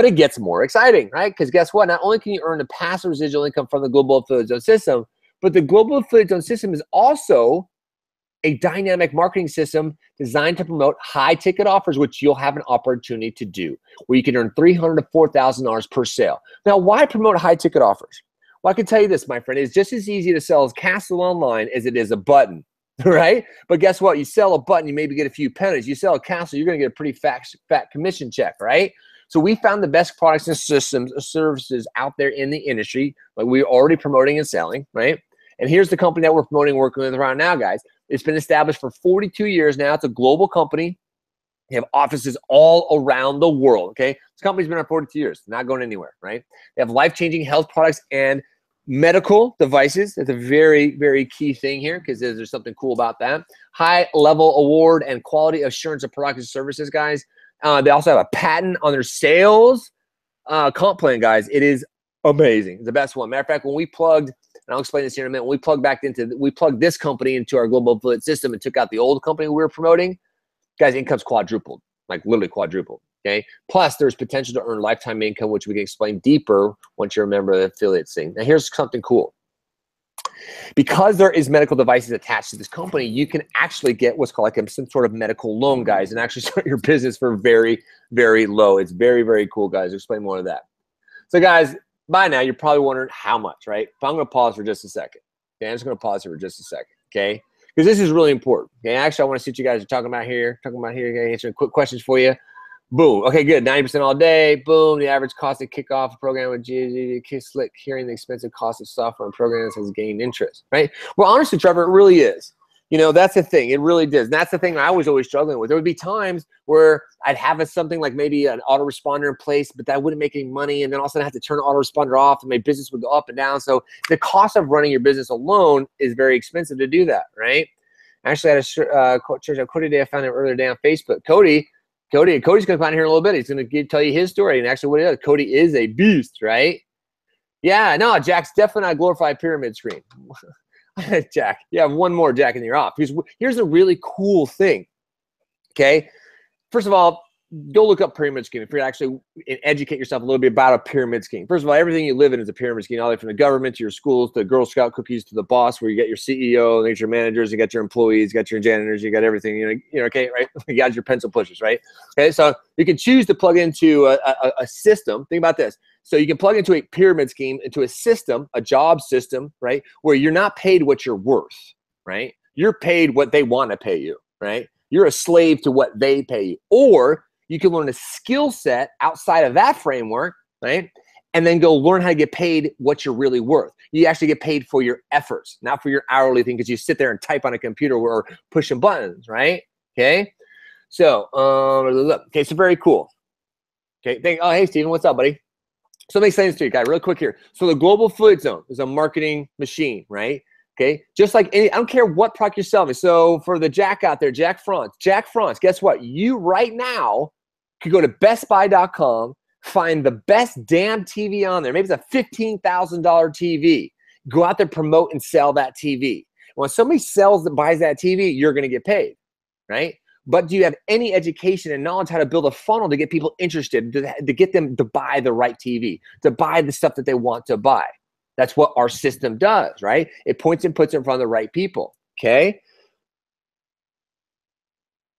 But it gets more exciting, right? Because guess what? Not only can you earn a passive residual income from the global affiliate zone system, but the global affiliate zone system is also a dynamic marketing system designed to promote high ticket offers, which you'll have an opportunity to do, where you can earn 300 to $4,000 per sale. Now, why promote high ticket offers? Well, I can tell you this, my friend, it's just as easy to sell as Castle Online as it is a button, right? But guess what? You sell a button, you maybe get a few pennies. You sell a castle, you're going to get a pretty fat, fat commission check, right? So we found the best products and systems uh, services out there in the industry, like we're already promoting and selling, right? And here's the company that we're promoting working with right now, guys. It's been established for 42 years now. It's a global company. They have offices all around the world. Okay. This company's been around 42 years, not going anywhere, right? They have life changing health products and medical devices. That's a very, very key thing here because there's, there's something cool about that. High level award and quality assurance of products and services, guys. Uh, they also have a patent on their sales uh, comp plan, guys. It is amazing. It's the best one. Matter of fact, when we plugged, and I'll explain this here in a minute, when we plugged back into, we plugged this company into our global affiliate system and took out the old company we were promoting, guys, income's quadrupled, like literally quadrupled. Okay. Plus, there's potential to earn lifetime income, which we can explain deeper once you remember the affiliate thing. Now, here's something cool. Because there is medical devices attached to this company, you can actually get what's called like um, some sort of medical loan, guys, and actually start your business for very, very low. It's very, very cool, guys. I'll explain more of that. So, guys, by now you're probably wondering how much, right? But I'm going to pause for just a second. Just going to pause here for just a second. Okay, because this is really important. Okay, actually, I want to see what you guys are talking about here. Talking about here, answering quick questions for you. Boom. Okay, good. 90% all day. Boom. The average cost to kick off a program with GG Slick hearing the expensive cost of software and programs has gained interest, right? Well, honestly, Trevor, it really is. You know, that's the thing. It really does. And that's the thing I was always struggling with. There would be times where I'd have a, something like maybe an autoresponder in place, but that wouldn't make any money. And then all of a sudden I have to turn autoresponder off and my business would go up and down. So the cost of running your business alone is very expensive to do that, right? Actually, I had a uh, church, Cody Day, I found him earlier today on Facebook. Cody, Cody, Cody's going to come out here in a little bit. He's going to tell you his story and actually what it is. Cody is a beast, right? Yeah, no, Jack's definitely not a glorified pyramid screen. Jack, you have one more Jack in your off. Here's, here's a really cool thing. Okay. First of all, go look up pyramid scheme if you're actually educate yourself a little bit about a pyramid scheme. First of all, everything you live in is a pyramid scheme, all the way from the government to your schools to Girl Scout cookies to the boss, where you get your CEO, and your managers, you got your employees, you got your janitors, you got everything. You know, you know, okay, right? You got your pencil pushers, right? Okay, so you can choose to plug into a, a, a system. Think about this. So you can plug into a pyramid scheme, into a system, a job system, right, where you're not paid what you're worth, right? You're paid what they want to pay you, right? You're a slave to what they pay you, or you can learn a skill set outside of that framework, right? And then go learn how to get paid what you're really worth. You actually get paid for your efforts, not for your hourly thing, because you sit there and type on a computer or pushing buttons, right? Okay. So, um, okay, so very cool. Okay, thank. Oh, hey, Steven, what's up, buddy? So, let me explain this to you, guy, real quick here. So, the global affiliate zone is a marketing machine, right? Okay, just like any, I don't care what product you're selling. So for the Jack out there, Jack France, Jack France, guess what? You right now could go to bestbuy.com, find the best damn TV on there. Maybe it's a $15,000 TV. Go out there, promote and sell that TV. When somebody sells that buys that TV, you're going to get paid, right? But do you have any education and knowledge how to build a funnel to get people interested, to, to get them to buy the right TV, to buy the stuff that they want to buy? That's what our system does, right? It points and puts in front of the right people. Okay.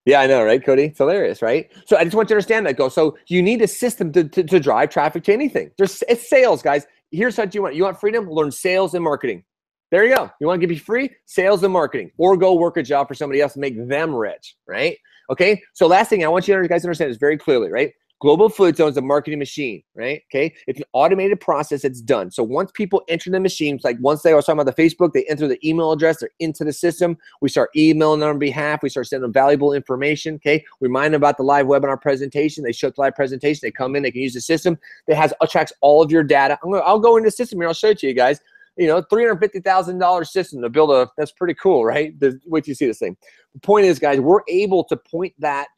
Yeah, I know, right, Cody? It's hilarious, right? So I just want you to understand that. Go. So you need a system to, to, to drive traffic to anything. There's it's sales, guys. Here's what you want. You want freedom? Learn sales and marketing. There you go. You want to be free? Sales and marketing, or go work a job for somebody else and make them rich, right? Okay. So last thing I want you guys to understand is very clearly, right? Global Affiliate Zone is a marketing machine, right? Okay. It's an automated process that's done. So once people enter the machines, like once they are talking about the Facebook, they enter the email address, they're into the system. We start emailing them on behalf. We start sending them valuable information. Okay. Remind them about the live webinar presentation. They show the live presentation. They come in, they can use the system that has attracts all of your data. I'm gonna, I'll go into the system here. I'll show it to you guys. You know, $350,000 system to build a, that's pretty cool, right? The, wait you see this thing. The point is, guys, we're able to point that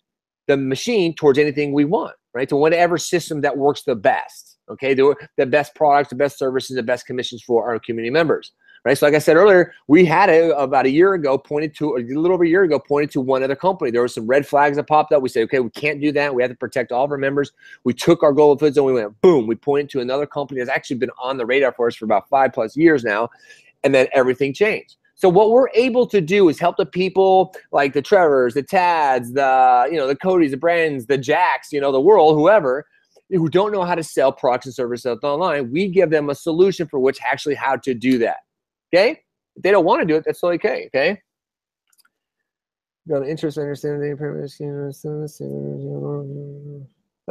the machine towards anything we want right? To whatever system that works the best. Okay, the, the best products, the best services, the best commissions for our community members. Right. So, like I said earlier, we had it about a year ago, pointed to a little over a year ago, pointed to one other company. There were some red flags that popped up. We said, okay, we can't do that. We have to protect all of our members. We took our Global Affiliate Zone, we went boom. We pointed to another company that's actually been on the radar for us for about five plus years now, and then everything changed. So what we're able to do is help the people like the Trevors, the Tads, the you know the Codys, the Brands, the Jacks, you know the world, whoever who don't know how to sell products and services online. We give them a solution for which actually how to do that. Okay, if they don't want to do it, that's okay. Okay. Got an interest, understanding,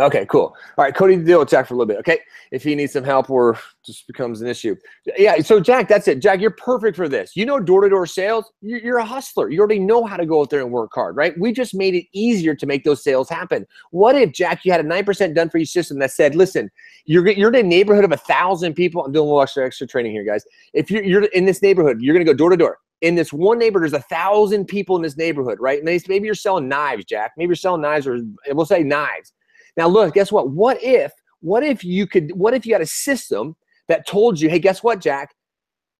Okay, cool. All right, Cody, deal with Jack for a little bit. Okay, if he needs some help or just becomes an issue. Yeah, so Jack, that's it. Jack, you're perfect for this. You know door to door sales. You're a hustler. You already know how to go out there and work hard, right? We just made it easier to make those sales happen. What if Jack, you had a nine percent done for you system that said, listen, you're you're in a neighborhood of a thousand people. I'm doing a little extra extra training here, guys. If you're you're in this neighborhood, you're gonna go door to door in this one neighborhood, there's a thousand people in this neighborhood, right? Maybe you're selling knives, Jack. Maybe you're selling knives, or we'll say knives. Now, look, guess what? What if, what if you could, what if you had a system that told you, hey, guess what, Jack?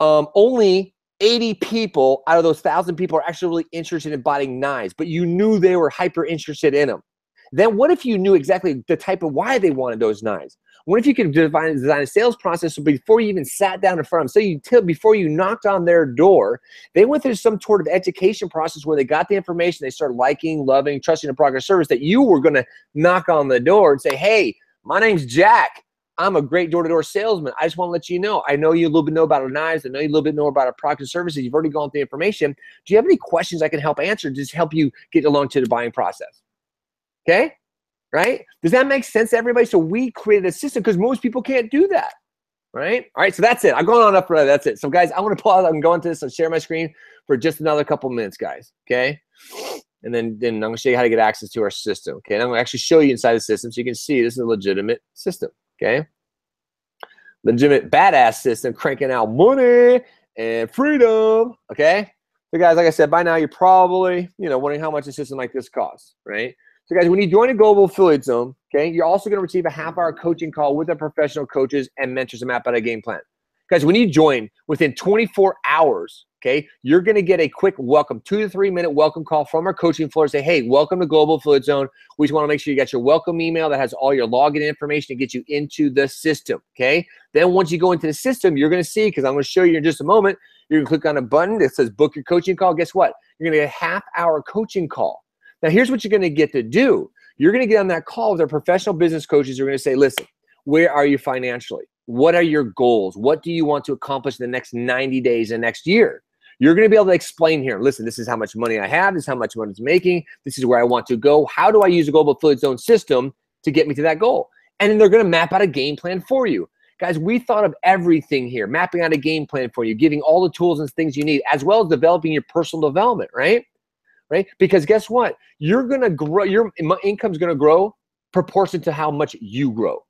Um, only 80 people out of those thousand people are actually really interested in buying knives, but you knew they were hyper interested in them. Then what if you knew exactly the type of why they wanted those knives? What if you could design, design a sales process so before you even sat down in front of them, so you till before you knocked on their door, they went through some sort of education process where they got the information, they started liking, loving, trusting the product or service that you were going to knock on the door and say, "Hey, my name's Jack. I'm a great door-to-door salesman. I just want to let you know. I know you a little bit know about our knives. I know you a little bit know about our product and services. You've already gone through the information. Do you have any questions I can help answer? Just help you get along to the buying process. Okay right? Does that make sense to everybody? So we created a system because most people can't do that, right? All right, so that's it. I'm going on up for that. That's it. So guys, I want to pause. I'm going to this and share my screen for just another couple minutes, guys. Okay, and then then I'm going to show you how to get access to our system. Okay, and I'm going to actually show you inside the system so you can see this is a legitimate system. Okay, legitimate badass system cranking out money and freedom. Okay. So guys, like I said, by now you're probably, you know, wondering how much a system like this costs, right? So, guys, when you join a global affiliate zone, okay, you're also going to receive a half hour coaching call with our professional coaches and mentors to map out a game plan. Guys, when you join within 24 hours, okay, you're going to get a quick welcome, two to three minute welcome call from our coaching floor. Say, hey, welcome to Global Affiliate Zone. We just want to make sure you got your welcome email that has all your login information to get you into the system, okay? Then once you go into the system, you're going to see, because I'm going to show you in just a moment, you're going to click on a button that says book your coaching call. Guess what? You're going to get a half hour coaching call. Now, here's what you're going to get to do. You're going to get on that call with our professional business coaches. You're going to say, listen, where are you financially? What are your goals? What do you want to accomplish in the next 90 days and next year? You're going to be able to explain here. Listen, this is how much money I have. This is how much money it's making. This is where I want to go. How do I use a global affiliate zone system to get me to that goal? And then they're going to map out a game plan for you. Guys, we thought of everything here, mapping out a game plan for you, giving all the tools and things you need, as well as developing your personal development, right? Right? Because guess what? You're going to grow, your income's going to grow proportion to how much you grow.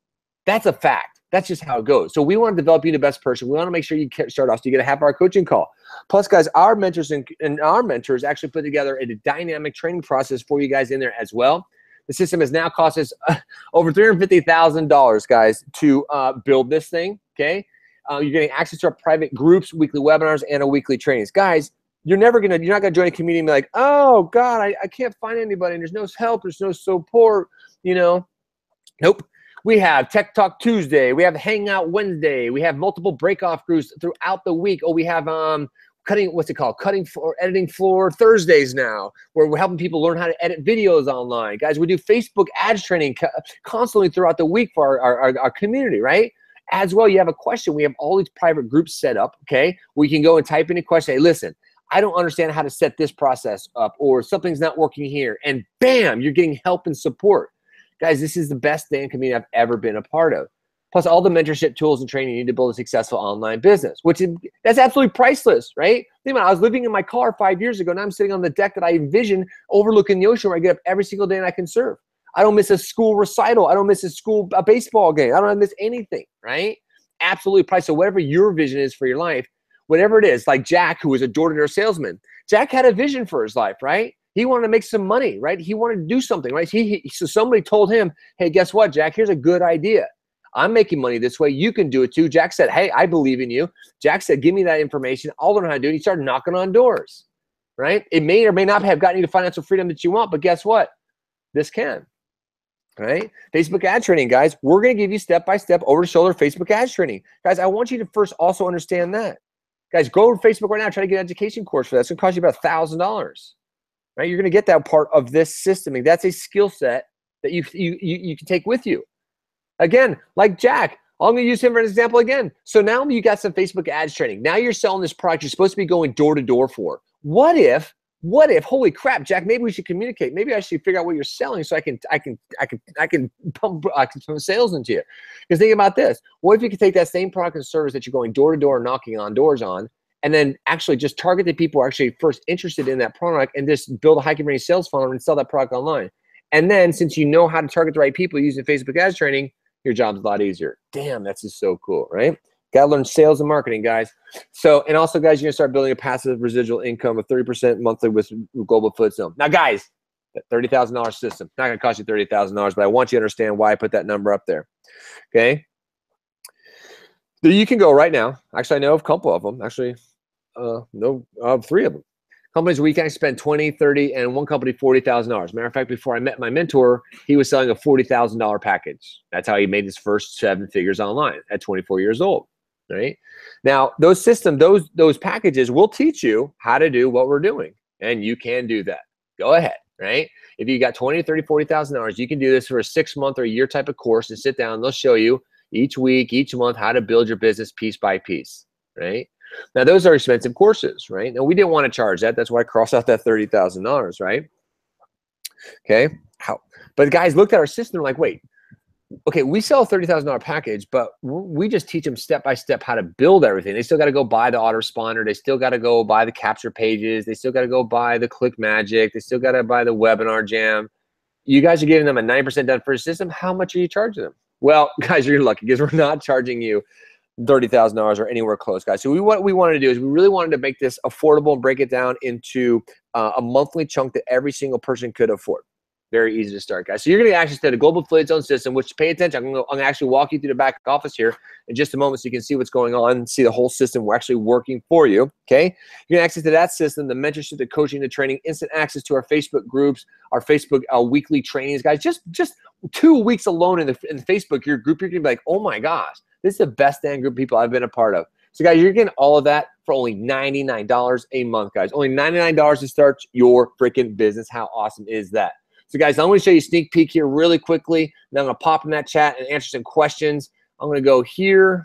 That's a fact. That's just how it goes. So we want to develop you the best person. We want to make sure you start off so you get a half hour coaching call. Plus, guys, our mentors and, and our mentors actually put together a dynamic training process for you guys in there as well. The system has now cost us over $350,000, guys, to uh, build this thing. Okay. Uh, you're getting access to our private groups, weekly webinars, and a weekly trainings. Guys, you're never gonna, you're not gonna join a community and be like, oh God, I, I can't find anybody, and there's no help, there's no support, you know. Nope. We have Tech Talk Tuesday. We have Hangout Wednesday. We have multiple break-off groups throughout the week. Oh, we have um cutting what's it called? Cutting floor editing floor Thursdays now, where we're helping people learn how to edit videos online. Guys, we do Facebook ads training constantly throughout the week for our, our, our community, right? As well, you have a question. We have all these private groups set up, okay? We can go and type in a question. Hey, listen, I don't understand how to set this process up, or something's not working here. And bam, you're getting help and support. Guys, this is the best damn community I've ever been a part of. Plus all the mentorship tools and training you need to build a successful online business, which is that's absolutely priceless, right? Think about it, I was living in my car five years ago, and I'm sitting on the deck that I envision overlooking the ocean where I get up every single day and I can serve. I don't miss a school recital. I don't miss a school a baseball game. I don't miss anything, right? Absolutely priceless. So whatever your vision is for your life, whatever it is, like Jack, who was a door-to-door salesman, Jack had a vision for his life, right? He wanted to make some money, right? He wanted to do something, right? He, he, so somebody told him, hey, guess what, Jack? Here's a good idea. I'm making money this way. You can do it too. Jack said, hey, I believe in you. Jack said, give me that information. I'll learn how to do it. He started knocking on doors, right? It may or may not have gotten you the financial freedom that you want, but guess what? This can, right? Facebook ad training, guys. We're going to give you step-by-step over-the-shoulder Facebook ads training. Guys, I want you to first also understand that. Guys, go to Facebook right now. Try to get an education course for that. It's going to cost you about $1,000 right? You're going to get that part of this system. That's a skill set that you, you, you, you can take with you. Again, like Jack, I'm going to use him for an example again. So now you got some Facebook ads training. Now you're selling this product you're supposed to be going door to door for. What if, what if, holy crap, Jack, maybe we should communicate. Maybe I should figure out what you're selling so I can, I can, I can, I can pump, I can pump sales into you. Because think about this. What if you could take that same product and service that you're going door to door knocking on doors on and then actually just target the people who are actually first interested in that product and just build a high converting sales funnel and sell that product online. And then since you know how to target the right people using Facebook ads training, your job's a lot easier. Damn, that's just so cool, right? Got to learn sales and marketing, guys. So, and also, guys, you're gonna start building a passive residual income of 30% monthly with Global Affiliate Zone. Now, guys, that $30,000 system, not gonna cost you $30,000, but I want you to understand why I put that number up there. Okay. You can go right now. Actually, I know of a couple of them. Actually, uh, no, uh, three of them. Companies you can spend 20, 30, and one company $40,000. Matter of fact, before I met my mentor, he was selling a $40,000 package. That's how he made his first seven figures online at 24 years old. Right now, those systems, those those packages will teach you how to do what we're doing, and you can do that. Go ahead, right? If you got 20, 30, 40,000 dollars, you can do this for a six month or a year type of course and sit down. They'll show you each week, each month, how to build your business piece by piece, right? Now, those are expensive courses, right? Now, we didn't want to charge that. That's why I crossed out that $30,000, right? Okay. How? But guys looked at our system like, wait, okay, we sell a $30,000 package, but we just teach them step by step how to build everything. They still got to go buy the autoresponder. They still got to go buy the capture pages. They still got to go buy the ClickMagick. They still got to buy the WebinarJam. You guys are giving them a 9% done for a system. How much are you charging them? Well, guys, you're lucky because we're not charging you thirty thousand dollars or anywhere close, guys. So we what we wanted to do is we really wanted to make this affordable and break it down into uh, a monthly chunk that every single person could afford. Very easy to start, guys. So you're going to get access to the Global Affiliate Zone system, which pay attention. I'm going, to, I'm going to actually walk you through the back office here in just a moment so you can see what's going on, see the whole system. We're actually working for you, okay? Going to access to that system, the mentorship, the coaching, the training, instant access to our Facebook groups, our Facebook uh, weekly trainings, guys. Just just two weeks alone in the, in the Facebook your group, you're going to be like, oh my gosh, this is the best damn group of people I've been a part of. So, guys, you're getting all of that for only $99 a month, guys. Only $99 to start your freaking business. How awesome is that? So guys, I'm going to show you sneak peek here really quickly. Then I'm going to pop in that chat and answer some questions. I'm going to go here.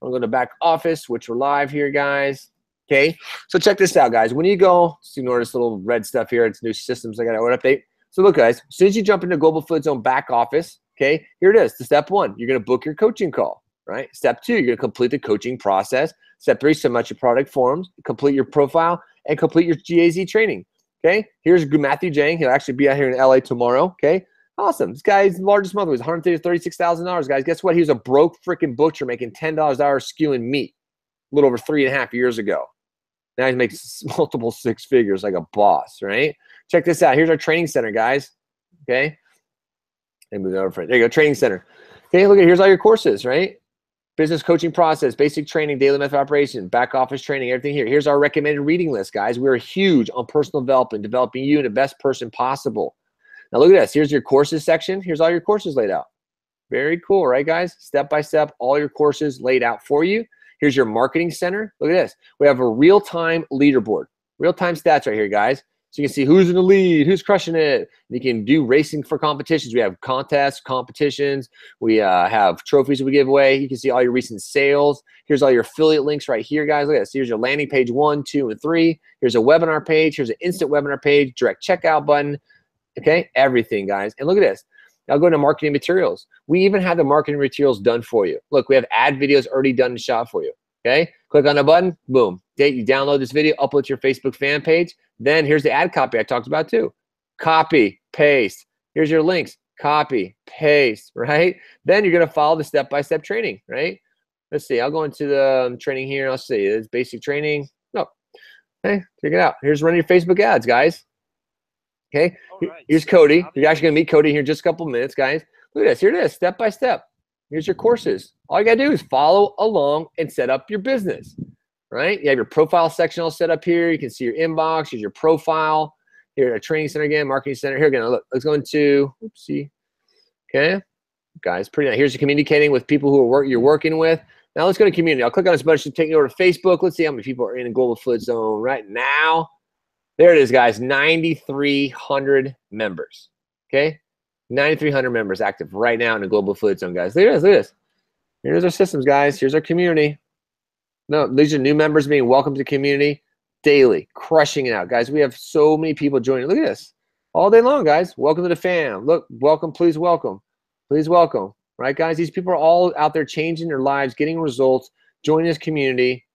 I'm going to back office, which we're live here, guys. Okay, so check this out, guys. When you go, just ignore this little red stuff here. It's new systems. I got to update. So look, guys, as soon as you jump into Global Affiliate Zone back office, okay, here it is. The step one, you're going to book your coaching call, right? Step two, you're going to complete the coaching process. Step three, submit your product forms, complete your profile, and complete your GAZ training. Okay, here's Matthew Jang. He'll actually be out here in LA tomorrow. Okay, Awesome. This guy's largest month was $136,000. Guys, guess what? He was a broke freaking butcher making $10 an hour skewing meat a little over three and a half years ago. Now he makes multiple six figures like a boss, right? Check this out. Here's our training center, guys. Okay. And move over. There you go, training center. Okay, look at here's all your courses, right? Business coaching process, basic training, daily method operation, back office training, everything here. Here's our recommended reading list, guys. We're huge on personal development, developing you in the best person possible. Now look at this. Here's your courses section. Here's all your courses laid out. Very cool, right, guys? Step by step, all your courses laid out for you. Here's your marketing center. Look at this. We have a real-time leaderboard, real-time stats right here, guys. So you can see who's in the lead, who's crushing it. You can do racing for competitions. We have contests, competitions. We uh, have trophies we give away. You can see all your recent sales. Here's all your affiliate links right here, guys. Look at this. Here's your landing page one, two, and three. Here's a webinar page. Here's an instant webinar page, direct checkout button. Okay, everything, guys. And look at this. Now go into marketing materials. We even have the marketing materials done for you. Look, we have ad videos already done and shot for you. Okay, click on the button, boom. Date you download this video, upload to your Facebook fan page. Then here's the ad copy I talked about too. Copy, paste. Here's your links. Copy, paste, right? Then you're gonna follow the step-by-step training, right? Let's see. I'll go into the um, training here. I'll see. It's basic training. No. Okay, check it out. Here's running your Facebook ads, guys. Okay. Right. Here's Cody. You're actually gonna meet Cody here in just a couple minutes, guys. Look at this. Here it is, step by step. Here's your courses. All you got to do is follow along and set up your business, right? You have your profile section all set up here. You can see your inbox. Here's your profile. Here at training center again, marketing center. Here again, look, let's go into, oopsie. Okay, guys, pretty nice. Here's your communicating with people who are work, you're working with. Now let's go to community. I'll click on this button to take you over to Facebook. Let's see how many people are in the Global Affiliate Zone right now. There it is, guys, 9,300 members. Okay, 9,300 members active right now in the Global Affiliate Zone, guys. Look at this. Look at this. Here's our systems, guys. Here's our community. No, these are new members being welcomed to the community daily, crushing it out, guys. We have so many people joining. Look at this, all day long, guys. Welcome to the fam. Look, welcome, please welcome, please welcome. Right, guys. These people are all out there changing their lives, getting results, joining this community,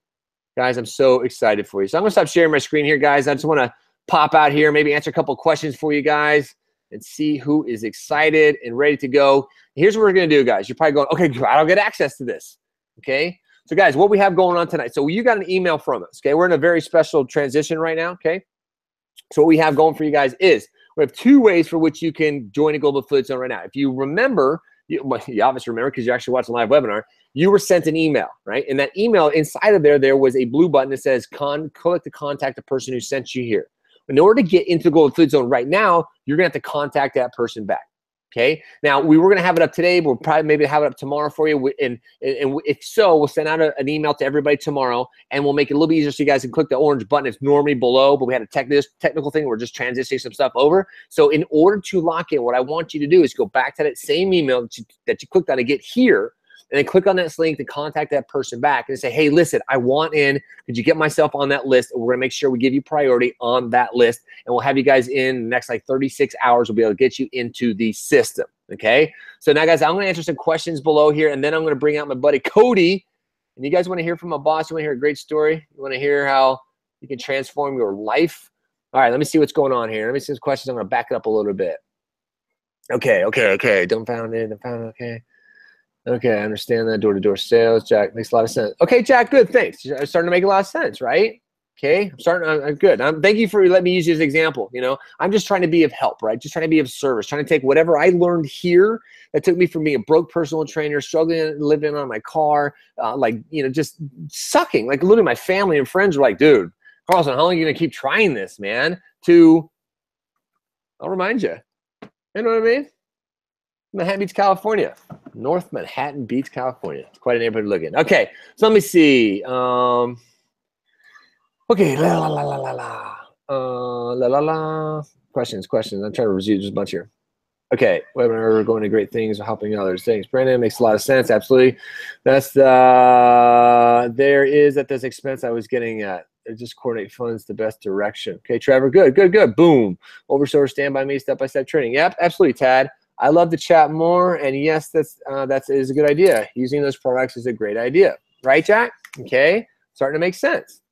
guys. I'm so excited for you. So I'm gonna stop sharing my screen here, guys. I just want to pop out here, maybe answer a couple questions for you guys and see who is excited and ready to go. Here's what we're to do, guys. You're probably going, okay, I don't get access to this. Okay. So, guys, what we have going on tonight. So, you got an email from us. Okay. We're in a very special transition right now. Okay. So, what we have going for you guys is we have two ways for which you can join a Global Affiliate Zone right now. If you remember, you, well, you obviously remember because you're actually watching live webinar, you were sent an email, right? And that email inside of there, there was a blue button that says, con- click to contact the person who sent you here. In order to get into the Global Affiliate Zone right now, you're gonna have to contact that person back. Okay. Now we were gonna have it up today, but we'll probably maybe have it up tomorrow for you. And and if so, we'll send out a, an email to everybody tomorrow, and we'll make it a little bit easier so you guys can click the orange button. It's normally below, but we had a tech, technical thing. We're just transitioning some stuff over. So in order to lock in, what I want you to do is go back to that same email that you, that you clicked on to get here and then click on that link to contact that person back and say, hey, listen, I want in. Could you get myself on that list? And we're gonna make sure we give you priority on that list, and we'll have you guys in the next like 36 hours. We'll be able to get you into the system. Okay. So now, guys, I'm gonna answer some questions below here, and then I'm gonna bring out my buddy Cody. And you guys want to hear from a boss? You want to hear a great story? You want to hear how you can transform your life? All right, let me see what's going on here. Let me see some questions. I'm gonna back it up a little bit. Okay, okay, okay. Don't found it. Found. Okay. Okay, I understand that. Door to door sales, Jack makes a lot of sense. Okay, Jack, good. Thanks. It's starting to make a lot of sense, right? Okay, I'm starting. I'm good. I'm, thank you for letting me use you as an example. You know, I'm just trying to be of help, right? Just trying to be of service. Trying to take whatever I learned here that took me from being a broke personal trainer, struggling living on my car, uh, like you know, just sucking. Like literally, my family and friends were like, "Dude, Carlson, how long are you gonna keep trying this, man?" To, I'll remind you. You know what I mean? Manhattan Beach, California. North Manhattan Beach, California. It's quite a neighborhood to look in. Okay, so let me see. Um, okay, la la la la la la. Uh, la la la. Questions, questions. I'm trying to review just a bunch here. Okay, webinar going to great things, helping others. Thanks, Brandon. Makes a lot of sense. Absolutely. That's uh, there is at this expense I was getting at. Just coordinate funds the best direction. Okay, Trevor. Good, good, good. Boom. Oversource, stand by me, step by step training. Yep, absolutely, Tad. I love to chat more, and yes, that's uh, that's is a good idea. Using those products is a great idea, right, Jack? Okay, starting to make sense.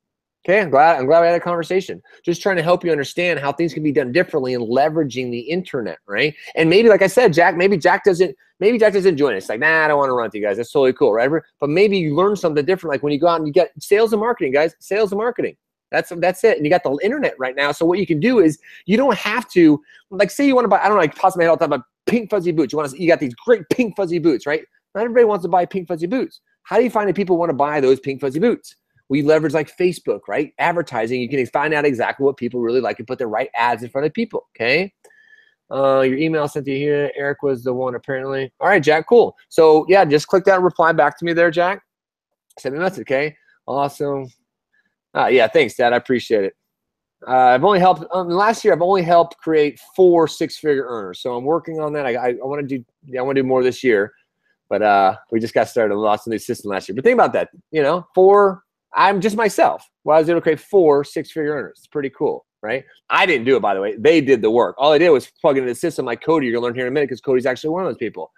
Okay, I'm glad I'm glad we had a conversation. Just trying to help you understand how things can be done differently and leveraging the internet, right? And maybe, like I said, Jack, maybe Jack doesn't, maybe Jack doesn't join us. Like, nah, I don't want to run with you guys. That's totally cool, right? But maybe you learn something different. Like when you go out and you get sales and marketing, guys, sales and marketing. That's that's it. And you got the internet right now. So what you can do is you don't have to, like, say you want to buy, I don't know, like possibly the time about pink fuzzy boots. You want to, you got these great pink fuzzy boots, right? Not everybody wants to buy pink fuzzy boots. How do you find that people want to buy those pink fuzzy boots? We leverage like Facebook, right? Advertising. You can find out exactly what people really like and put the right ads in front of people. Okay. Uh, your email sent to you here. Eric was the one apparently. All right, Jack. Cool. So yeah, just click that reply back to me there, Jack. Send me a message. Okay. Awesome. Uh, yeah. Thanks, Dad. I appreciate it. Uh, I've only helped um, last year. I've only helped create four six-figure earners. So I'm working on that. I, I, I want to do. Yeah, I want to do more this year. But uh, we just got started. Lost a new system last year. But think about that. You know, four I'm just myself. Well, I was able to create four six-figure earners. It's pretty cool, right? I didn't do it, by the way. They did the work. All I did was plug into the system like Cody. You're gonna learn here in a minute because Cody's actually one of those people.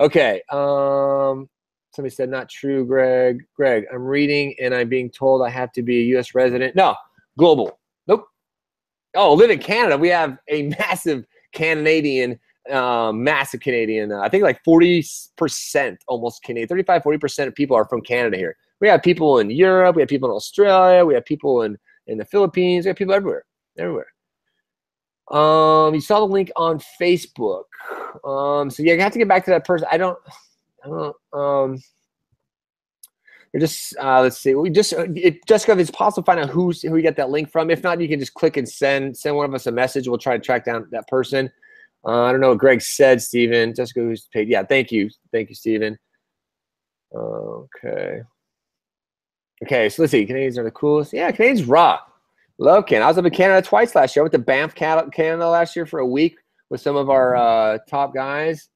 Okay. Um, somebody said not true, Greg. Greg, I'm reading and I'm being told I have to be a U.S. resident. No, global. Nope. Oh, live in Canada. We have a massive Canadian um, massive Canadian. Uh, I think like 40% almost Canadian, 35, 40% of people are from Canada here. We have people in Europe. We have people in Australia. We have people in, in the Philippines. We have people everywhere, everywhere. Um, you saw the link on Facebook. Um, so yeah, you have to get back to that person. I don't, I don't, um, you're just, uh, let's see, we just, uh, it, Jessica, if it's possible, find out who's, who you get that link from. If not, you can just click and send, send one of us a message. We'll try to track down that person. Uh, I don't know what Greg said, Steven. Jessica, who's paid. Yeah, thank you. Thank you, Steven. Okay. Okay, so let's see. Canadians are the coolest. Yeah, Canadians rock. Love Canada. I was up in Canada twice last year. I went to Banff, Canada last year for a week with some of our uh, top guys.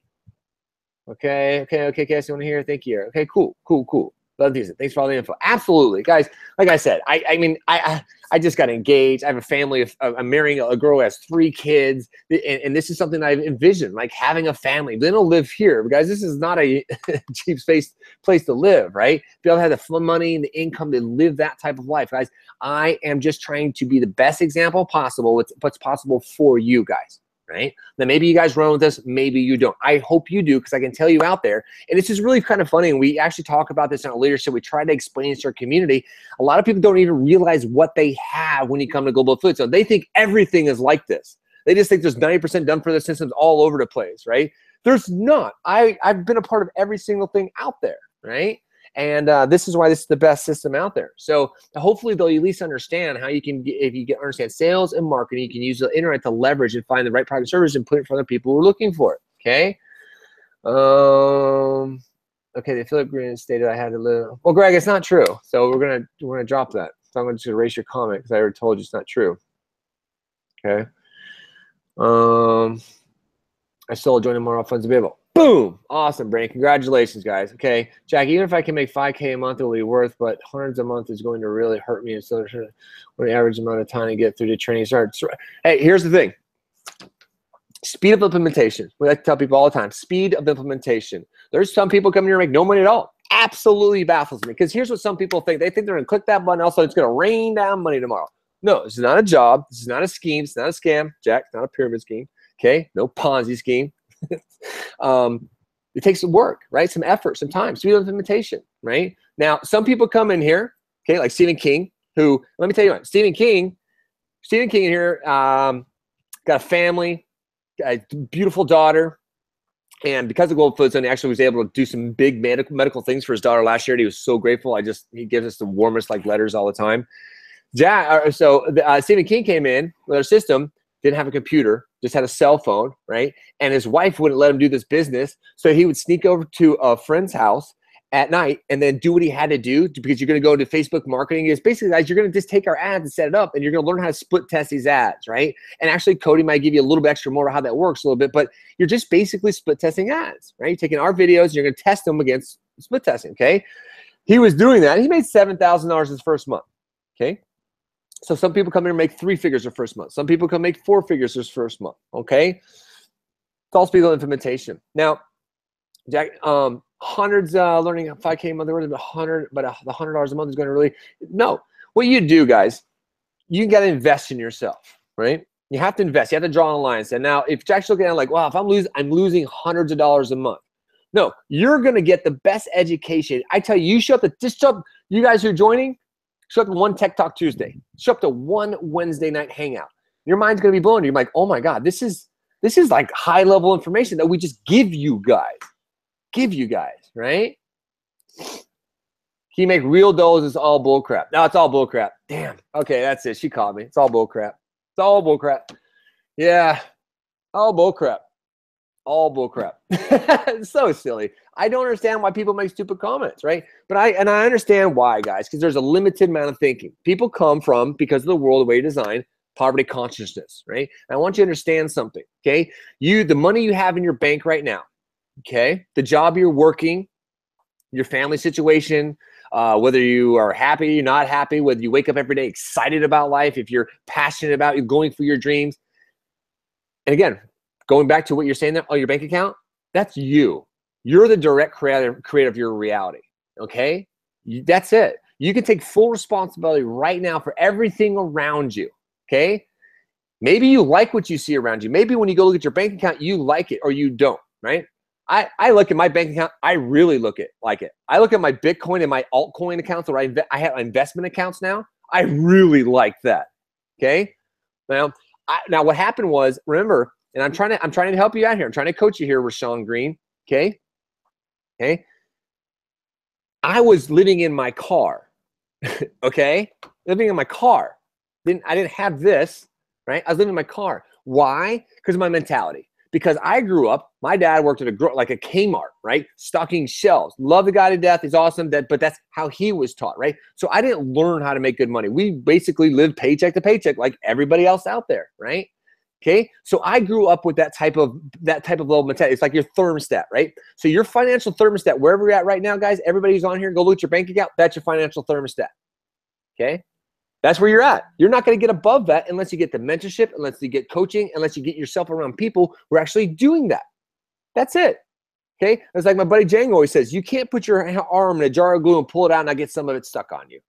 Okay, okay, okay, okay. So want to hear? Thank you. Okay, cool, cool, cool. Love these. Thanks for all the info. Absolutely, guys. Like I said, I, I mean, I, I just got engaged. I have a family. Of, I'm marrying a girl who has three kids, and, and this is something I've envisioned, like having a family. Then I'll live here, guys. This is not a cheap space place to live, right? Be able to have the money and the income to live that type of life, guys. I am just trying to be the best example possible. What's possible for you guys right? Then maybe you guys run with this, maybe you don't. I hope you do because I can tell you out there. And it's just really kind of funny. And we actually talk about this in our leadership. We try to explain to our community. A lot of people don't even realize what they have when you come to Global Affiliate. So they think everything is like this. They just think there's 90% done for the systems all over the place, right? There's not. I, I've been a part of every single thing out there, right? And uh, this is why this is the best system out there. So hopefully they'll at least understand how you can, if you get understand sales and marketing, you can use the internet to leverage and find the right product service and put it in front of people who are looking for it. Okay. Um. Okay. The Philip Green stated I had to live. Well, Greg, it's not true. So we're gonna we're gonna drop that. So I'm gonna just erase your comment because I already told you it's not true. Okay. Um. I still join tomorrow. Funds available. Boom! Awesome, Brain. Congratulations, guys. Okay, Jack. Even if I can make 5K a month, it will be worth. But hundreds a month is going to really hurt me. And so, what the average amount of time to get through the training starts. Hey, here's the thing. Speed of implementation. We like to tell people all the time. Speed of implementation. There's some people coming here and make no money at all. Absolutely baffles me because here's what some people think. They think they're going to click that button. Also, it's going to rain down money tomorrow. No, this is not a job. This is not a scheme. It's not a scam. Jack, it's not a pyramid scheme. Okay, no Ponzi scheme. um, it takes some work, right? Some effort, some time, of implementation, right? Now, some people come in here, okay, like Stephen King, who, let me tell you what, Stephen King, Stephen King in here, um, got a family, got a beautiful daughter, and because of Global Affiliate Zone, he actually was able to do some big medical medical things for his daughter last year. And he was so grateful. I just he gives us the warmest like letters all the time. Jack, uh, so uh, Stephen King came in with our system, didn't have a computer, just had a cell phone, right? And his wife wouldn't let him do this business. So he would sneak over to a friend's house at night and then do what he had to do because you're going to go to Facebook marketing. It's basically guys, you're going to just take our ads and set it up and you're going to learn how to split test these ads, right? And actually Cody might give you a little bit extra more how that works a little bit, but you're just basically split testing ads, right? You're taking our videos, and you're going to test them against split testing, okay? He was doing that. He made $7,000 his first month, okay? So some people come here and make three figures their first month. Some people come make four figures their first month. Okay. It's all speed of implementation. Now, Jack, um, hundreds uh, learning 5K a month, a hundred, but the hundred dollars a month is going to really no. what you do, guys, you got to invest in yourself, right? You have to invest. You have to draw a line and now, if Jack's looking at it like, wow, if I'm losing, I'm losing hundreds of dollars a month. No, you're going to get the best education. I tell you, you show up The, just show up, you guys who are joining, show up to one Tech Talk Tuesday. Show up to one Wednesday night hangout. Your mind's going to be blown. You're like, oh my God, this is this is like high level information that we just give you guys. Give you guys, right? Can you make real doughs? It's all bullcrap. No, it's all bullcrap. Damn. Okay, that's it. She called me. It's all bullcrap. It's all bullcrap. Yeah, all bullcrap. All bullcrap. so silly. I don't understand why people make stupid comments, right? But I and I understand why, guys, because there's a limited amount of thinking. People come from because of the world, the way you design poverty consciousness, right? And I want you to understand something, okay? You, the money you have in your bank right now, okay, the job you're working, your family situation, uh, whether you are happy, you're not happy, whether you wake up every day excited about life, if you're passionate about you going for your dreams. And again, going back to what you're saying there on your bank account, that's you. You're the direct creator, creator of your reality. Okay? That's it. You can take full responsibility right now for everything around you. Okay? Maybe you like what you see around you. Maybe when you go look at your bank account, you like it or you don't, right? I, I look at my bank account. I really look at like it. I look at my Bitcoin and my altcoin accounts, or I, inve- I have investment accounts now. I really like that. Okay. Now, I, now what happened was, remember, and I'm trying to I'm trying to help you out here. I'm trying to coach you here, Rashawn Green. Okay. Okay. I was living in my car. okay, living in my car. Didn't I didn't have this right? I was living in my car. Why? Because of my mentality because I grew up. My dad worked at a like a Kmart, right, stocking shelves. Love the guy to death. He's awesome. That, but that's how he was taught, right? So I didn't learn how to make good money. We basically lived paycheck to paycheck, like everybody else out there, right? Okay, so I grew up with that type of that type of low mentality. It's like your thermostat, right? So your financial thermostat, wherever you're at right now, guys, everybody's on here, go look at your bank account. That's your financial thermostat. Okay, that's where you're at. You're not going to get above that unless you get the mentorship, unless you get coaching, unless you get yourself around people who are actually doing that. That's it. Okay. It's like my buddy Jang always says you can't put your arm in a jar of glue and pull it out and I get some of it stuck on you.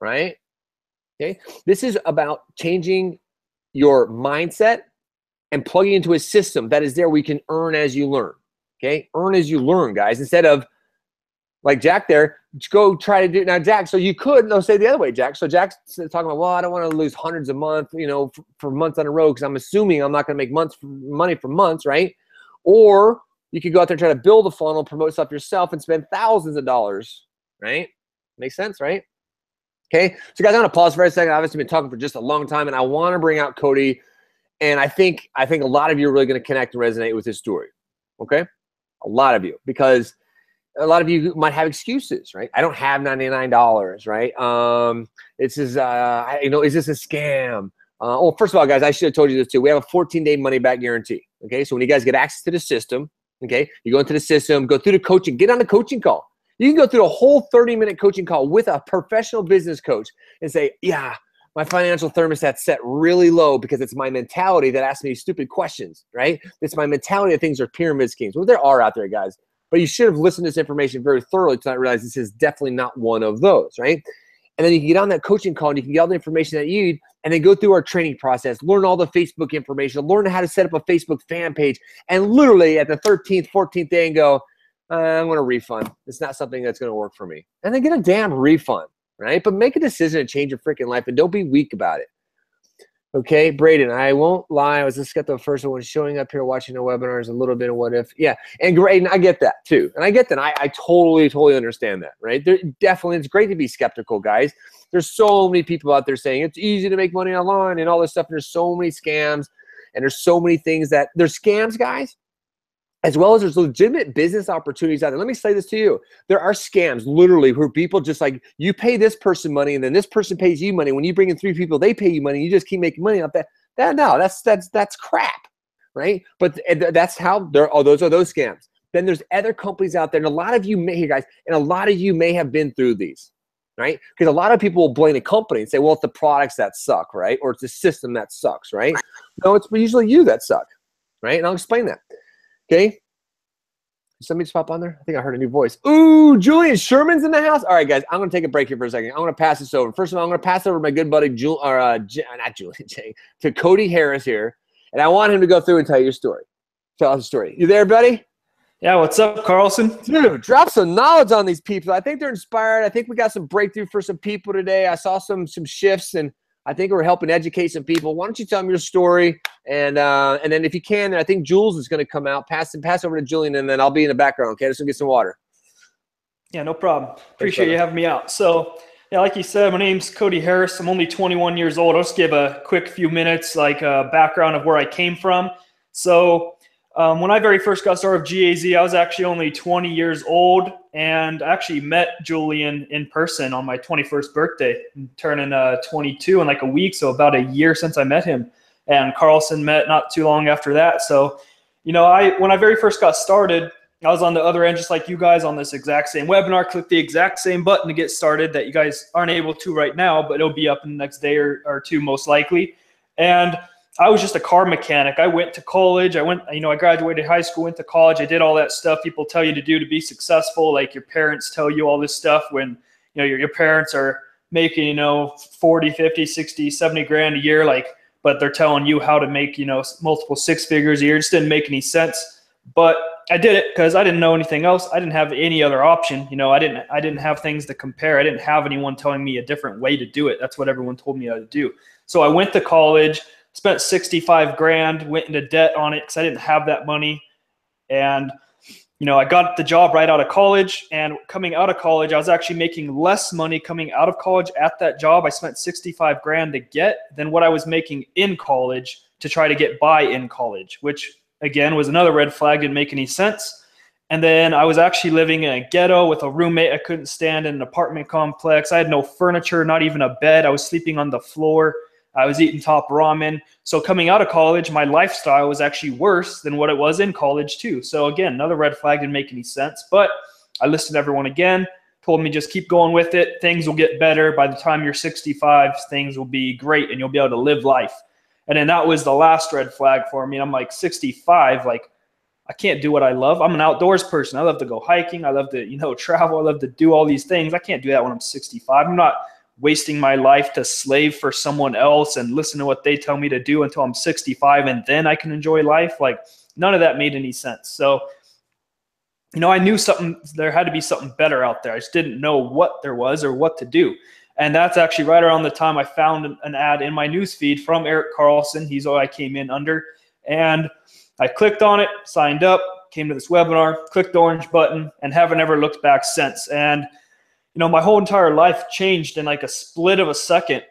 Right. Okay. This is about changing your mindset and plugging into a system that is there we can earn as you learn. Okay. Earn as you learn, guys, instead of like Jack there, go try to do now, Jack. So you could, no, say the other way, Jack. So Jack's talking about, well, I don't want to lose hundreds a month, you know, for, for months on a row because I'm assuming I'm not going to make months money for months, right? Or you could go out there and try to build a funnel, promote stuff yourself, and spend thousands of dollars, right? Makes sense, right? Okay, so guys, I'm gonna pause for a second. Obviously been talking for just a long time, and I want to bring out Cody, and I think I think a lot of you are really gonna connect and resonate with his story. Okay, a lot of you because a lot of you might have excuses, right? I don't have $99, right? Um, this is, uh, you know, is this a scam? Uh, well, first of all, guys, I should have told you this too. We have a 14 day money back guarantee. Okay. So when you guys get access to the system, okay, you go into the system, go through the coaching, get on the coaching call. You can go through a whole 30 minute coaching call with a professional business coach and say, yeah, my financial thermostat's set really low because it's my mentality that asks me stupid questions, right? It's my mentality that things are pyramid schemes. Well, there are out there, guys but you should have listened to this information very thoroughly to not realize this is definitely not one of those, right? And then you can get on that coaching call and you can get all the information that you need and then go through our training process, learn all the Facebook information, learn how to set up a Facebook fan page, and literally at the 13th, 14th day and go, I'm going to refund. It's not something that's going to work for me. And then get a damn refund, right? But make a decision to change your freaking life and don't be weak about it. Okay, Braden, I won't lie. I was just got the first one showing up here watching the webinars, a little bit of what if. Yeah, and Braden, I get that too. And I get that. I, I totally, totally understand that, right? There, definitely, it's great to be skeptical, guys. There's so many people out there saying it's easy to make money online and all this stuff. And there's so many scams and there's so many things that there's scams, guys as well as there's legitimate business opportunities out there. Let me say this to you. There are scams literally where people just like you pay this person money and then this person pays you money. When you bring in three people, they pay you money. You just keep making money off that. That no, that's that's that's crap, right? But that's how there oh those are those scams. Then there's other companies out there, and a lot of you may here guys, and a lot of you may have been through these, right? Because a lot of people will blame a company and say, well, it's the products that suck, right? Or it's the system that sucks, right? No, it's usually you that suck, right? And I'll explain that. Okay. Somebody just pop on there? I think I heard a new voice. Ooh, Julian Sherman's in the house. All right, guys, I'm gonna take a break here for a second. I'm gonna pass this over. First of all, I'm gonna pass over my good buddy Jul or uh, J- not Julian Jay, to Cody Harris here, and I want him to go through and tell your story. Tell us a story. You there, buddy? Yeah, what's up, Carlson? Dude, drop some knowledge on these people. I think they're inspired. I think we got some breakthrough for some people today. I saw some some shifts and I think we're helping educate some people. Why don't you tell them your story, and uh, and then if you can, I think Jules is going to come out. Pass and pass over to Julian, and then I'll be in the background. Okay, just get some water. Yeah, no problem. Appreciate Thanks, you having me out. So, yeah, like you said, my name's Cody Harris. I'm only 21 years old. I'll just give a quick few minutes, like a background of where I came from. So, um, when I very first got started with GAZ, I was actually only 20 years old and actually met Julian in person on my 21st birthday, turning uh, 22 in like a week. So about a year since I met him. And Carlson met not too long after that. So, you know, I when I very first got started, I was on the other end, just like you guys on this exact same webinar. Click the exact same button to get started that you guys aren't able to right now, but it'll be up in the next day or, or two, most likely. And I was just a car mechanic. I went to college. I went, you know, I graduated high school, went to college. I did all that stuff people tell you to do to be successful. Like your parents tell you all this stuff when, you know, your, your parents are making, you know, 40, 50, 60, 70 grand a year. Like, but they're telling you how to make, you know, multiple six figures a year. It just didn't make any sense. But I did it because I didn't know anything else. I didn't have any other option. You know, I didn't, I didn't have things to compare. I didn't have anyone telling me a different way to do it. That's what everyone told me how to do. So I went to college spent 65 grand, went into debt on it because I didn't have that money. And, you know, I got the job right out of college. And coming out of college, I was actually making less money coming out of college at that job. I spent 65 grand to get than what I was making in college to try to get by in college, which again was another red flag, didn't make any sense. And then I was actually living in a ghetto with a roommate I couldn't stand in an apartment complex. I had no furniture, not even a bed. I was sleeping on the floor. I was eating top ramen. So coming out of college, my lifestyle was actually worse than what it was in college too. So again, another red flag didn't make any sense. But I listened to everyone again, told me just keep going with it. Things will get better. By the time you're 65, things will be great and you'll be able to live life. And then that was the last red flag for me. I'm like 65, like I can't do what I love. I'm an outdoors person. I love to go hiking. I love to, you know, travel. I love to do all these things. I can't do that when I'm 65. I'm not wasting my life to slave for someone else and listen to what they tell me to do until I'm 65 and then I can enjoy life. Like none of that made any sense. So, you know, I knew something, there had to be something better out there. I just didn't know what there was or what to do. And that's actually right around the time I found an ad in my newsfeed from Eric Carlson. He's all I came in under. And I clicked on it, signed up, came to this webinar, clicked the orange button, and haven't ever looked back since. And you know, my whole entire life changed in like a split of a second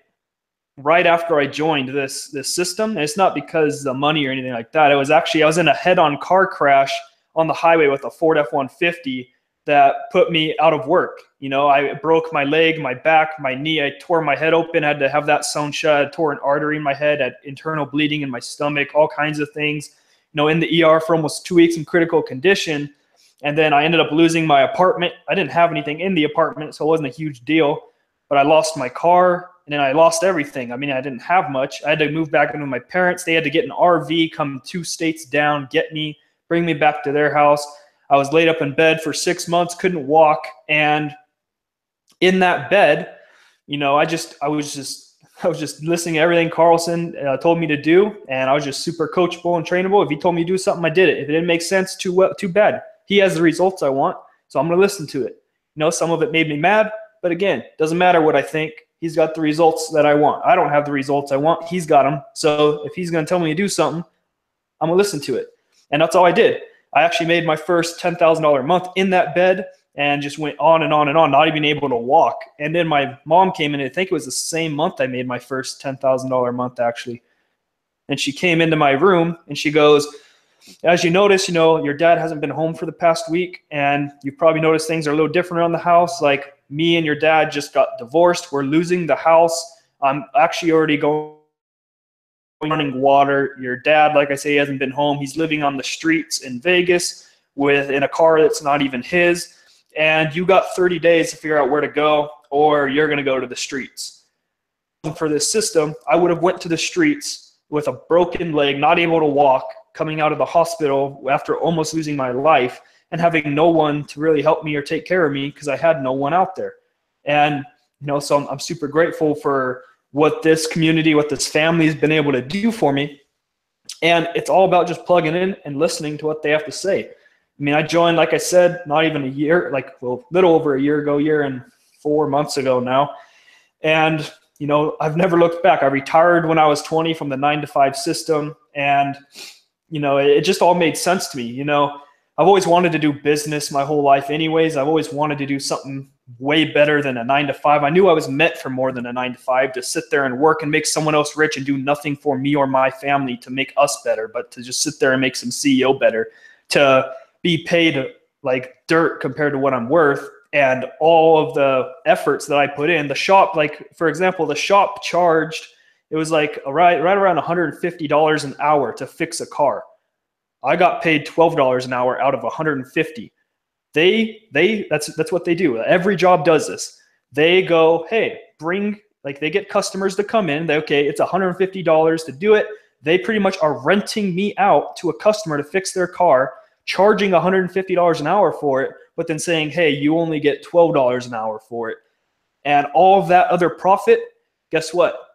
right after I joined this this system. And it's not because the money or anything like that. It was actually I was in a head-on car crash on the highway with a Ford F-150 that put me out of work. You know, I broke my leg, my back, my knee. I tore my head open. I had to have that sewn shut. I tore an artery in my head. Had internal bleeding in my stomach. All kinds of things. You know, in the ER for almost two weeks in critical condition. And then I ended up losing my apartment. I didn't have anything in the apartment, so it wasn't a huge deal. But I lost my car and then I lost everything. I mean, I didn't have much. I had to move back in with my parents. They had to get an RV, come two states down, get me, bring me back to their house. I was laid up in bed for six months, couldn't walk. And in that bed, you know, I just, I was just, I was just listening to everything Carlson uh, told me to do, and I was just super coachable and trainable. If he told me to do something, I did it. If it didn't make sense, too well, too bad. He has the results I want, so I'm going to listen to it. You know, some of it made me mad, but again, doesn't matter what I think. He's got the results that I want. I don't have the results I want. He's got them. So if he's going to tell me to do something, I'm going to listen to it. And that's all I did. I actually made my first $10,000 a month in that bed and just went on and on and on, not even able to walk. And then my mom came in, I think it was the same month I made my first $10,000 a month actually. And she came into my room and she goes, as you notice, you know, your dad hasn't been home for the past week, and you've probably noticed things are a little different around the house. Like me and your dad just got divorced. We're losing the house. I'm actually already going running water. Your dad, like I say, hasn't been home. He's living on the streets in Vegas with in a car that's not even his. And you got 30 days to figure out where to go, or you're going to go to the streets. For this system, I would have went to the streets with a broken leg, not able to walk, coming out of the hospital after almost losing my life and having no one to really help me or take care of me because I had no one out there. And, you know, so I'm, I'm super grateful for what this community, what this family has been able to do for me. And it's all about just plugging in and listening to what they have to say. I mean, I joined, like I said, not even a year, like well, little over a year ago, year and four months ago now. And, you know, I've never looked back. I retired when I was 20 from the nine to five system. And, you know, it, it just all made sense to me. You know, I've always wanted to do business my whole life, anyways. I've always wanted to do something way better than a nine to five. I knew I was meant for more than a nine to five to sit there and work and make someone else rich and do nothing for me or my family to make us better, but to just sit there and make some CEO better, to be paid like dirt compared to what I'm worth. And all of the efforts that I put in, the shop, like for example, the shop charged, it was like right, right around $150 an hour to fix a car. I got paid $12 an hour out of 150. They they that's that's what they do. Every job does this. They go, "Hey, bring like they get customers to come in. They okay, it's $150 to do it. They pretty much are renting me out to a customer to fix their car, charging $150 an hour for it, but then saying, "Hey, you only get $12 an hour for it." And all of that other profit, guess what?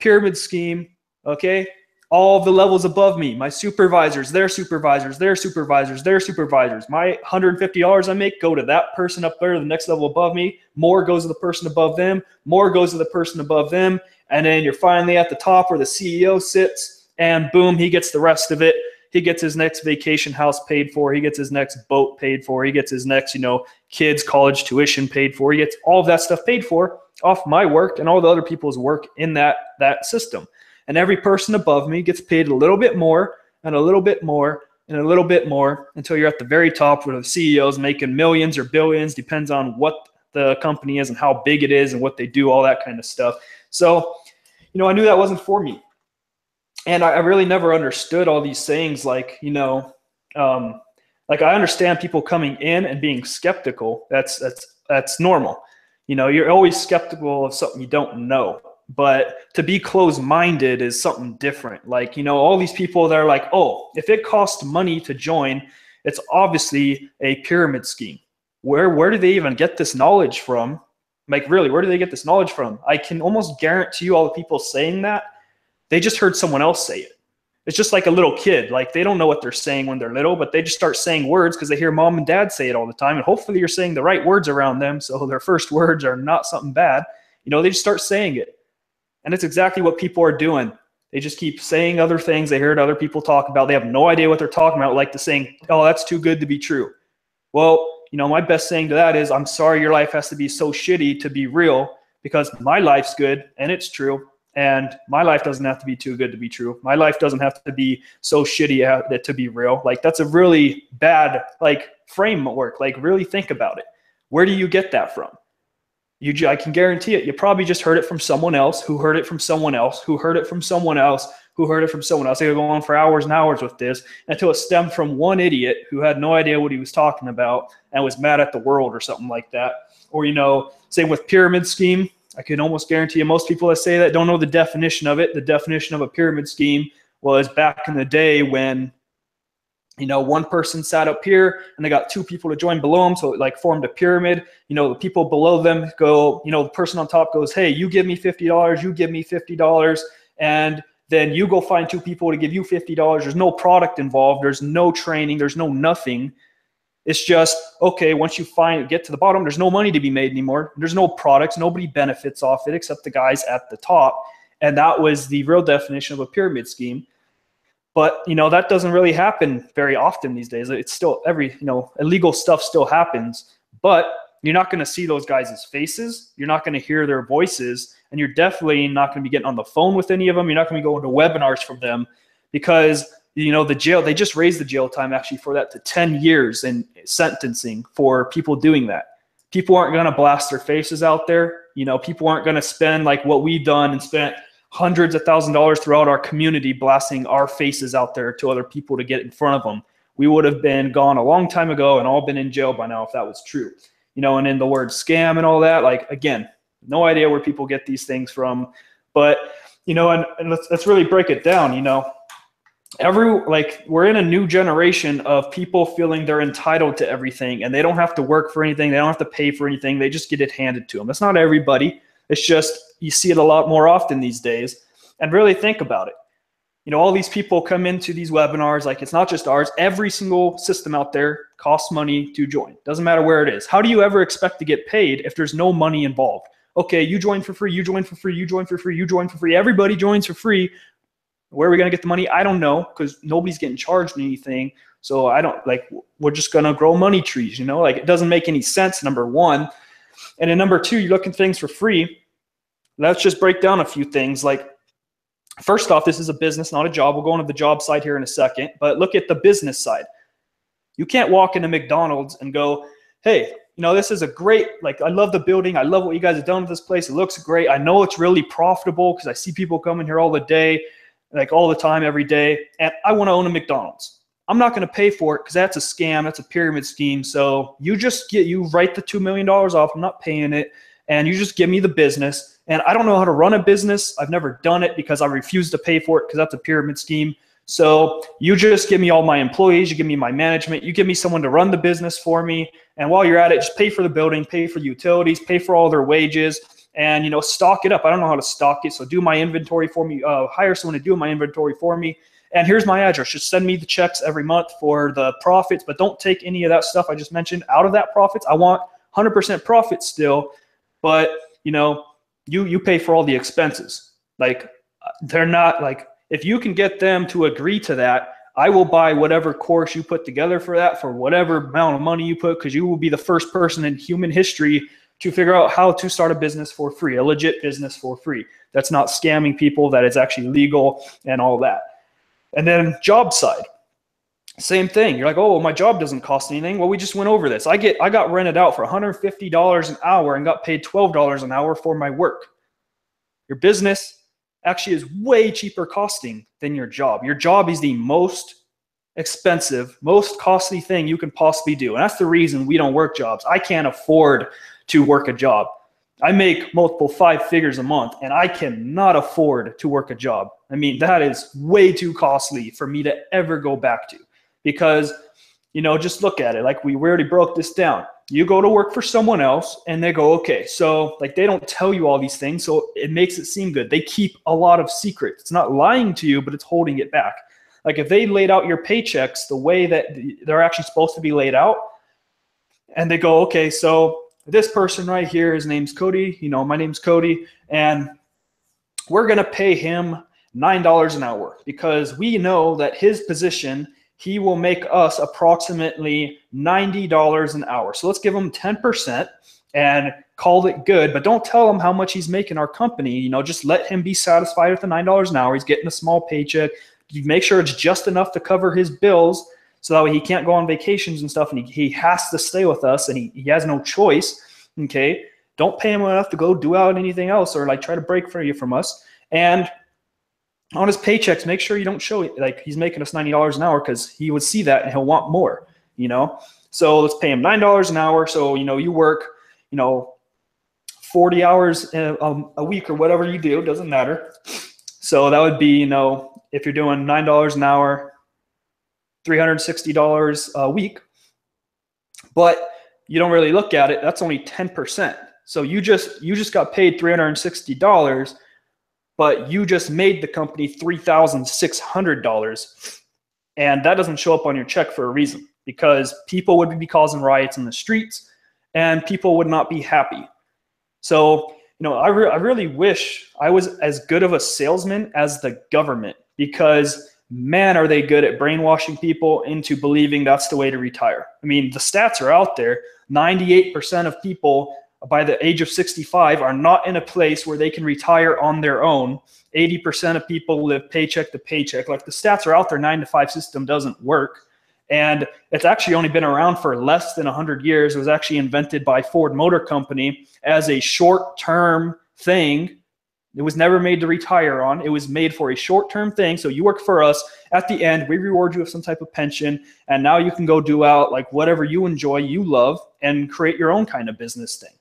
Pyramid scheme, okay? all the levels above me, my supervisors, their supervisors, their supervisors, their supervisors. My $150 I make go to that person up there, the next level above me. More goes to the person above them. More goes to the person above them. And then you're finally at the top where the CEO sits, and boom, he gets the rest of it. He gets his next vacation house paid for. He gets his next boat paid for. He gets his next, you know, kids' college tuition paid for. He gets all of that stuff paid for off my work and all the other people's work in that that system and every person above me gets paid a little bit more and a little bit more and a little bit more until you're at the very top where the CEO's making millions or billions, depends on what the company is and how big it is and what they do, all that kind of stuff. So, you know, I knew that wasn't for me. And I, I really never understood all these sayings like, you know, um, like I understand people coming in and being skeptical. That's that's that's normal. You know, you're always skeptical of something you don't know but to be closed minded is something different. Like, you know, all these people that are like, oh, if it costs money to join, it's obviously a pyramid scheme. Where where do they even get this knowledge from? Like, really, where do they get this knowledge from? I can almost guarantee you all the people saying that, they just heard someone else say it. It's just like a little kid. Like they don't know what they're saying when they're little, but they just start saying words because they hear mom and dad say it all the time. And hopefully you're saying the right words around them. So their first words are not something bad. You know, they just start saying it. And it's exactly what people are doing. They just keep saying other things they heard other people talk about. They have no idea what they're talking about, like the saying, oh, that's too good to be true. Well, you know, my best saying to that is, I'm sorry your life has to be so shitty to be real because my life's good and it's true. And my life doesn't have to be too good to be true. My life doesn't have to be so shitty uh, to be real. Like, that's a really bad, like, framework. Like, really think about it. Where do you get that from? You, I can guarantee it. You probably just heard it from someone else who heard it from someone else who heard it from someone else who heard it from someone else. They could go on for hours and hours with this until it stemmed from one idiot who had no idea what he was talking about and was mad at the world or something like that. Or, you know, same with pyramid scheme. I can almost guarantee you most people that say that don't know the definition of it. The definition of a pyramid scheme was back in the day when you know, one person sat up here and they got two people to join below them. So it like formed a pyramid. You know, the people below them go, you know, the person on top goes, hey, you give me $50, you give me $50. And then you go find two people to give you $50. There's no product involved. There's no training. There's no nothing. It's just, okay, once you find get to the bottom, there's no money to be made anymore. There's no products. Nobody benefits off it except the guys at the top. And that was the real definition of a pyramid scheme. But you know that doesn't really happen very often these days. It's still every you know illegal stuff still happens, but you're not going to see those guys' faces. You're not going to hear their voices, and you're definitely not going to be getting on the phone with any of them. You're not going to be going to webinars from them because you know the jail. They just raised the jail time actually for that to 10 years in sentencing for people doing that. People aren't going to blast their faces out there. You know, people aren't going to spend like what we've done and spent hundreds of thousand dollars throughout our community blasting our faces out there to other people to get in front of them we would have been gone a long time ago and all been in jail by now if that was true you know and in the word scam and all that like again no idea where people get these things from but you know and, and let's, let's really break it down you know every like we're in a new generation of people feeling they're entitled to everything and they don't have to work for anything they don't have to pay for anything they just get it handed to them that's not everybody. It's just you see it a lot more often these days. And really think about it. You know all these people come into these webinars like it's not just ours. Every single system out there costs money to join. Doesn't matter where it is. How do you ever expect to get paid if there's no money involved? Okay you join for free you join for free you join for free you join for free. Everybody joins for free where are we going to get the money? I don't know because nobody's getting charged anything. So I don't like, we're just going to grow money trees, you know, like it doesn't make any sense, number one. And then number two, you're looking things for free. Let's just break down a few things. Like, first off, this is a business, not a job. We'll go into the job side here in a second, but look at the business side. You can't walk into McDonald's and go, hey, you know, this is a great, like, I love the building. I love what you guys have done with this place. It looks great. I know it's really profitable because I see people coming here all the day like all the time, every day, and I want to own a McDonald's. I'm not going to pay for it because that's a scam. That's a pyramid scheme. So you just get you write the two million dollars off. I'm not paying it, and you just give me the business. And I don't know how to run a business. I've never done it because I refuse to pay for it because that's a pyramid scheme. So you just give me all my employees, you give me my management, you give me someone to run the business for me. And while you're at it, just pay for the building, pay for utilities, pay for all their wages, and you know stock it up. I don't know how to stock it, so do my inventory for me. Uh, hire someone to do my inventory for me. And here's my address. Just send me the checks every month for the profits, but don't take any of that stuff I just mentioned out of that profits. I want 100% profit still, but you know, you you pay for all the expenses. Like they're not like if you can get them to agree to that, I will buy whatever course you put together for that for whatever amount of money you put because you will be the first person in human history to figure out how to start a business for free, a legit business for free. That's not scamming people, that is actually legal and all that. And then job side. Same thing. You're like, oh, well, my job doesn't cost anything. Well, we just went over this. I get I got rented out for $150 an hour and got paid $12 an hour for my work. Your business actually is way cheaper costing than your job. Your job is the most expensive, most costly thing you can possibly do. And that's the reason we don't work jobs. I can't afford to work a job. I make multiple five figures a month and I cannot afford to work a job. I mean, that is way too costly for me to ever go back to because, you know, just look at it. Like we already broke this down. You go to work for someone else and they go, okay, so like they don't tell you all these things. So it makes it seem good. They keep a lot of secrets. It's not lying to you, but it's holding it back. Like if they laid out your paychecks the way that they're actually supposed to be laid out, and they go, okay, so this person right here, his name's Cody. You know, my name's Cody, and we're going to pay him $9 an hour because we know that his position, he will make us approximately $90 an hour. So let's give him 10% and call it good, but don't tell him how much he's making our company. You know, just let him be satisfied with the $9 an hour. He's getting a small paycheck. You make sure it's just enough to cover his bills so that way he can't go on vacations and stuff and he, he has to stay with us and he, he has no choice okay? Don't pay him enough to go do out anything else or like try to break for you from us. And on his paychecks make sure you don't show like he's making us $90 an hour because he would see that and he'll want more you know? So let's pay him $9 an hour so you know you work you know 40 hours a, um, a week or whatever you do doesn't matter. So that would be you know if you're doing $9 an hour $360 a week, but you don't really look at it. That's only 10%. So you just you just got paid $360, but you just made the company $3,600. And that doesn't show up on your check for a reason because people would be causing riots in the streets and people would not be happy. So, you know, I, re- I really wish I was as good of a salesman as the government because man, are they good at brainwashing people into believing that's the way to retire. I mean, the stats are out there. 98% of people by the age of 65 are not in a place where they can retire on their own. 80% of people live paycheck to paycheck. Like the stats are out there, nine to five system doesn't work. And it's actually only been around for less than 100 years. It was actually invented by Ford Motor Company as a short term thing it was never made to retire on. It was made for a short term thing. So you work for us. At the end, we reward you with some type of pension. And now you can go do out like whatever you enjoy, you love, and create your own kind of business thing.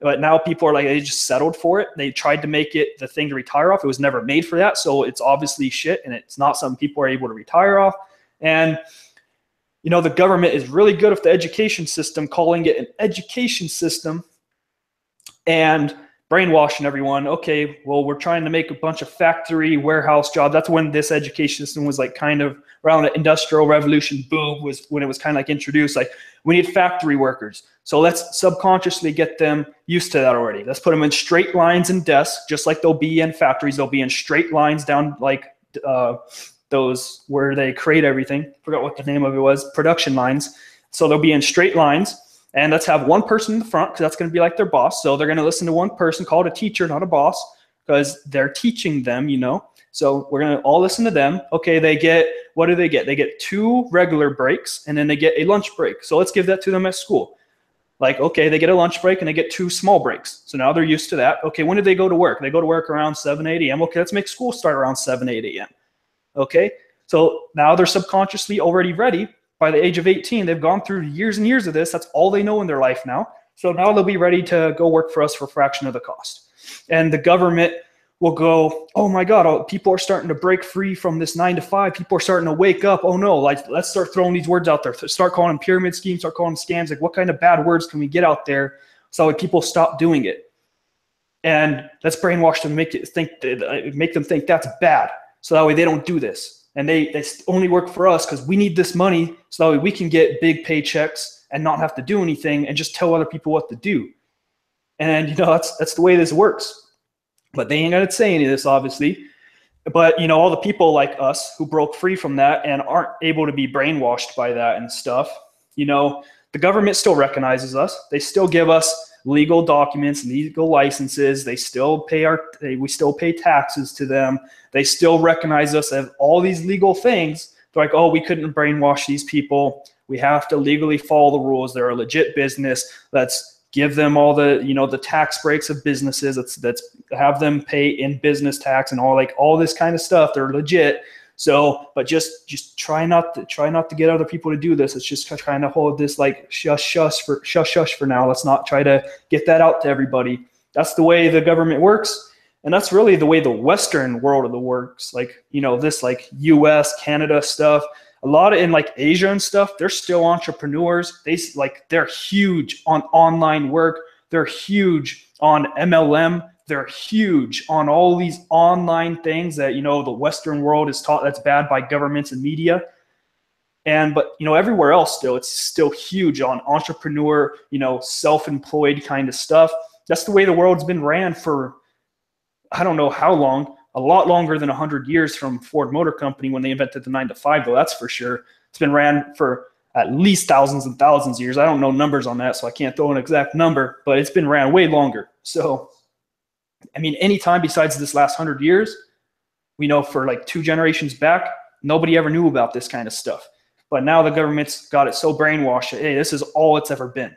But now people are like, they just settled for it. They tried to make it the thing to retire off. It was never made for that. So it's obviously shit and it's not something people are able to retire off. And, you know, the government is really good with the education system, calling it an education system and brainwashing everyone. Okay, well, we're trying to make a bunch of factory warehouse jobs. That's when this education system was like kind of around the industrial revolution boom was when it was kind of like introduced. Like we need factory workers. So let's subconsciously get them used to that already. Let's put them in straight lines and desks, just like they'll be in factories. They'll be in straight lines down like uh, those where they create everything. Forgot what the name of it was. Production lines. So they'll be in straight lines and let's have one person in the front because that's going to be like their boss. So they're going to listen to one person called a teacher, not a boss, because they're teaching them, you know. So we're going to all listen to them. Okay, they get, what do they get? They get two regular breaks and then they get a lunch break. So let's give that to them at school. Like, okay, they get a lunch break and they get two small breaks. So now they're used to that. Okay, when do they go to work? They go to work around 7, 8 a.m. Okay, let's make school start around 7, 8 a.m. Okay, so now they're subconsciously already ready by the age of 18, they've gone through years and years of this. That's all they know in their life now. So now they'll be ready to go work for us for a fraction of the cost. And the government will go, oh my God, oh, people are starting to break free from this nine to five. People are starting to wake up. Oh no, like let's start throwing these words out there. Start calling them pyramid schemes, start calling them scams. Like what kind of bad words can we get out there so that people stop doing it? And let's brainwash them, make it think, uh, make them think that's bad. So that way they don't do this and they they only work for us because we need this money so that way we can get big paychecks and not have to do anything and just tell other people what to do. And you know that's that's the way this works. But they ain't gonna say any of this, obviously. But you know, all the people like us who broke free from that and aren't able to be brainwashed by that and stuff, you know, the government still recognizes us. They still give us legal documents, legal licenses. They still pay our, they, we still pay taxes to them. They still recognize us as all these legal things. They're like, oh, we couldn't brainwash these people. We have to legally follow the rules. They're a legit business. Let's give them all the, you know, the tax breaks of businesses. Let's, let's have them pay in business tax and all like all this kind of stuff. They're legit. So, but just just try not to try not to get other people to do this. It's just trying to hold this like shush shush for shush shush for now. Let's not try to get that out to everybody. That's the way the government works, and that's really the way the Western world of the works. Like you know this like U.S. Canada stuff. A lot of in like Asia and stuff, they're still entrepreneurs. They like they're huge on online work. They're huge on MLM they're huge on all these online things that you know the western world is taught that's bad by governments and media. And but you know everywhere else still it's still huge on entrepreneur you know self-employed kind of stuff. That's the way the world's been ran for i don't know how long a lot longer than 100 years from ford motor company when they invented the 9 to 5 though that's for sure. It's been ran for at least thousands and thousands of years. I don't know numbers on that so i can't throw an exact number but it's been ran way longer. So I mean, any time besides this last hundred years, we know for like two generations back, nobody ever knew about this kind of stuff. But now the government's got it so brainwashed hey, this is all it's ever been.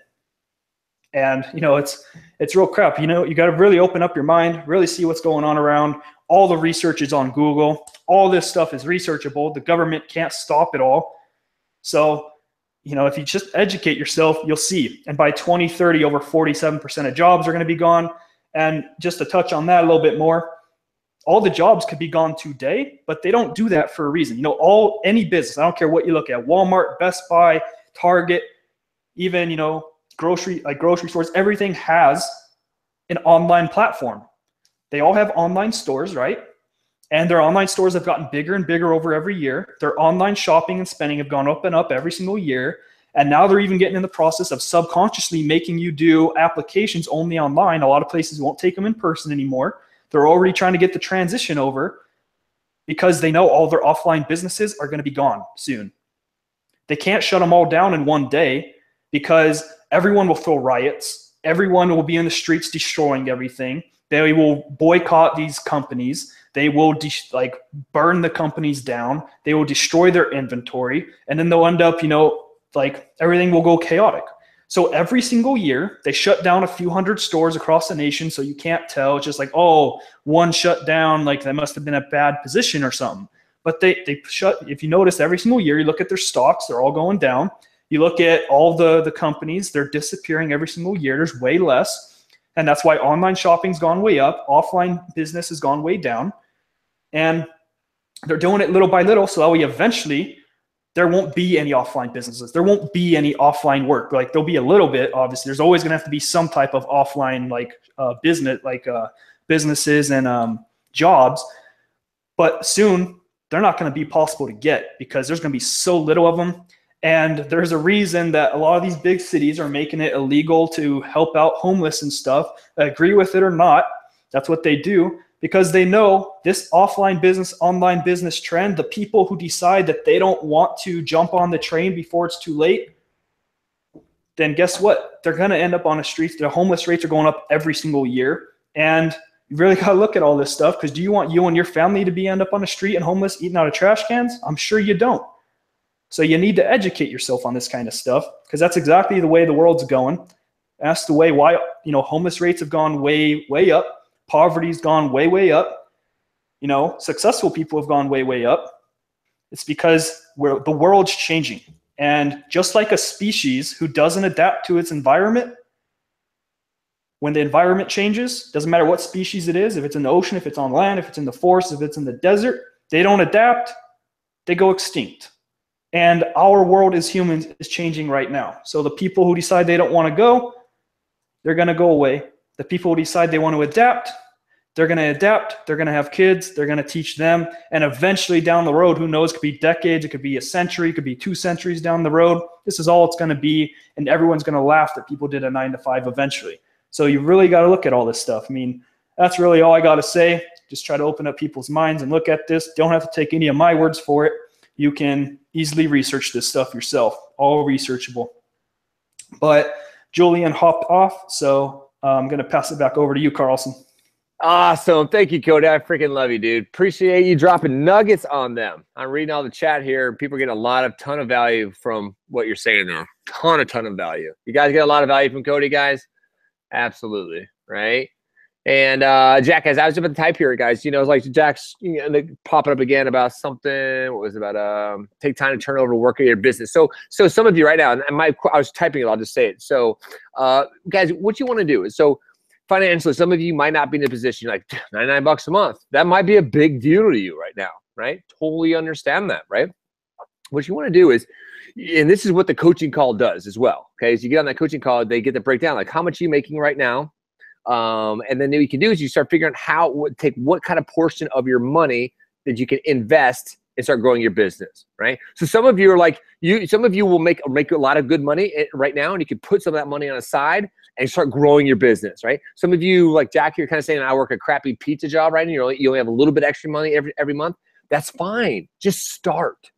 And you know, it's it's real crap. You know, you got to really open up your mind, really see what's going on around. All the research is on Google. All this stuff is researchable. The government can't stop it all. So, you know, if you just educate yourself, you'll see. And by 2030, over 47% of jobs are going to be gone. And just to touch on that a little bit more, all the jobs could be gone today, but they don't do that for a reason. You know, all any business, I don't care what you look at, Walmart, Best Buy, Target, even, you know, grocery like grocery stores, everything has an online platform. They all have online stores, right? And their online stores have gotten bigger and bigger over every year. Their online shopping and spending have gone up and up every single year. And now they're even getting in the process of subconsciously making you do applications only online. A lot of places won't take them in person anymore. They're already trying to get the transition over because they know all their offline businesses are going to be gone soon. They can't shut them all down in one day because everyone will throw riots. Everyone will be in the streets destroying everything. They will boycott these companies. They will de- like burn the companies down. They will destroy their inventory, and then they'll end up, you know, like everything will go chaotic. So every single year, they shut down a few hundred stores across the nation. So you can't tell. It's just like, oh, one shut down, like that must have been a bad position or something. But they, they shut, if you notice every single year, you look at their stocks, they're all going down. You look at all the, the companies, they're disappearing every single year. There's way less. And that's why online shopping's gone way up, offline business has gone way down. And they're doing it little by little so that way eventually there won't be any offline businesses. There won't be any offline work. Like there'll be a little bit, obviously. There's always going to have to be some type of offline like uh, business, like uh, businesses and um, jobs. But soon they're not going to be possible to get because there's going to be so little of them. And there's a reason that a lot of these big cities are making it illegal to help out homeless and stuff. agree with it or not, that's what they do because they know this offline business, online business trend, the people who decide that they don't want to jump on the train before it's too late, then guess what? They're going to end up on the streets. The homeless rates are going up every single year. And you really got to look at all this stuff because do you want you and your family to be end up on the street and homeless eating out of trash cans? I'm sure you don't. So you need to educate yourself on this kind of stuff because that's exactly the way the world's going. That's the way why you know homeless rates have gone way way up, poverty's gone way way up. You know, successful people have gone way way up. It's because we're, the world's changing. And just like a species who doesn't adapt to its environment, when the environment changes, doesn't matter what species it is, if it's in the ocean, if it's on land, if it's in the forest, if it's in the desert, they don't adapt, they go extinct. And our world as humans is changing right now. So the people who decide they don't want to go, they're going to go away. The people decide they want to adapt, they're going to adapt. They're going to have kids. They're going to teach them. And eventually down the road, who knows, could be decades, it could be a century, it could be two centuries down the road. This is all it's going to be. And everyone's going to laugh that people did a nine to five eventually. So you really got to look at all this stuff. I mean, that's really all I got to say. Just try to open up people's minds and look at this. Don't have to take any of my words for it you can easily research this stuff yourself, all researchable. But Julian hopped off, so Uh, I'm going to pass it back over to you, Carlson. Awesome. Thank you, Cody. I freaking love you, dude. Appreciate you dropping nuggets on them. I'm reading all the chat here. People get a lot of ton of value from what you're saying there. Ton, a ton of value. You guys get a lot of value from Cody, guys? Absolutely. Right? And uh, Jack, as I was about to type here, guys, you know, it's like Jack's you know, popping up again about something. What was it about? Um, take time to turn over work at your business. So, so some of you right now, and my I was typing it. I'll just say it. So, uh, guys, what you want to do is so financially, some of you might not be in a position like 99 bucks a month. That might be a big deal to you right now, right? Totally understand that, right? What you want to do is, and this is what the coaching call does as well. Okay, as you get on that coaching call, they get the breakdown like how much are you making right now um, and then what you can do is you start figuring out how take what kind of portion of your money that you can invest and start growing your business, right? So some of you are like you. Some of you will make make a lot of good money eh, right now, and you can put some of that money on a side and start growing your business, right? Some of you, like Jack, you're kind of saying, I work a crappy pizza job right now. You only, you only have a little bit extra money every every month. That's fine. Just start.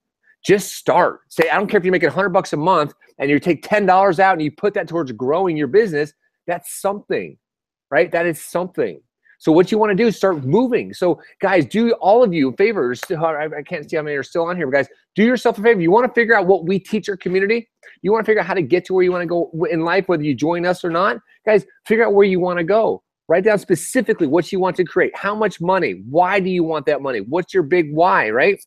Just start. Say, I don't care if you're making 100 bucks a month and you take $10 out and you put that towards growing your business. That's something right? That is something. So what you want to do is start moving. So guys, do all of you favors. I can't see how many are still on here, but guys, do yourself a favor. You want to figure out what we teach our community. You want to figure out how to get to where you want to go in life, whether you join us or not. Guys, figure out where you want to go. Write down specifically what you want to create. How much money? Why do you want that money? What's your big why, right?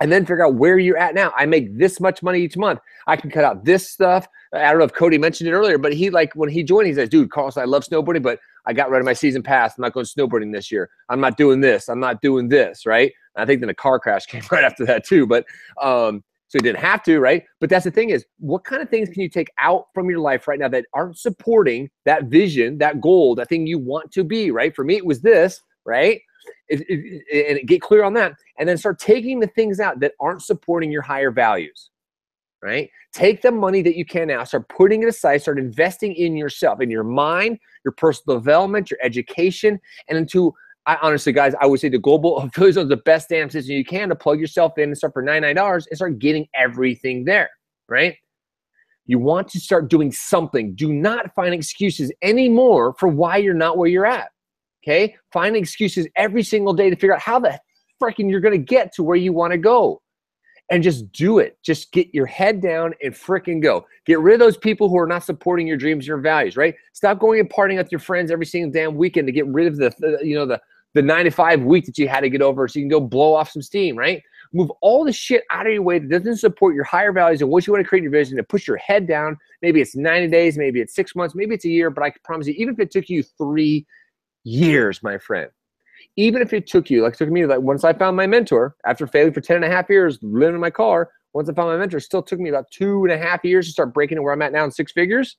and then figure out where you're at now. I make this much money each month. I can cut out this stuff. I don't know if Cody mentioned it earlier, but he like when he joined, he says, "Dude, Carlson, I love snowboarding, but I got rid of my season pass. I'm not going snowboarding this year. I'm not doing this. I'm not doing this. Right? And I think then a car crash came right after that too. But um, so he didn't have to, right? But that's the thing is, what kind of things can you take out from your life right now that aren't supporting that vision, that goal, that thing you want to be, right? For me, it was this, right? It, it, and get clear on that, and then start taking the things out that aren't supporting your higher values right? Take the money that you can now, start putting it aside, start investing in yourself, in your mind, your personal development, your education, and into I honestly, guys, I would say the global affiliate zone is the best damn system you can to plug yourself in and start for $99 and start getting everything there, right? You want to start doing something. Do not find excuses anymore for why you're not where you're at. Okay? Find excuses every single day to figure out how the freaking you're going to get to where you want to go and just do it. Just get your head down and freaking go. Get rid of those people who are not supporting your dreams, your values, right? Stop going and partying with your friends every single damn weekend to get rid of the, you know, the the nine to five week that you had to get over so you can go blow off some steam, right? Move all the shit out of your way that doesn't support your higher values and what you want to create your vision and push your head down. Maybe it's 90 days, maybe it's six months, maybe it's a year, but I can promise you, even if it took you three years, my friend, even if it took you, like it took me, like once I found my mentor after failing for 10 and a half years, living in my car, once I found my mentor, it still took me about two and a half years to start breaking to where I'm at now in six figures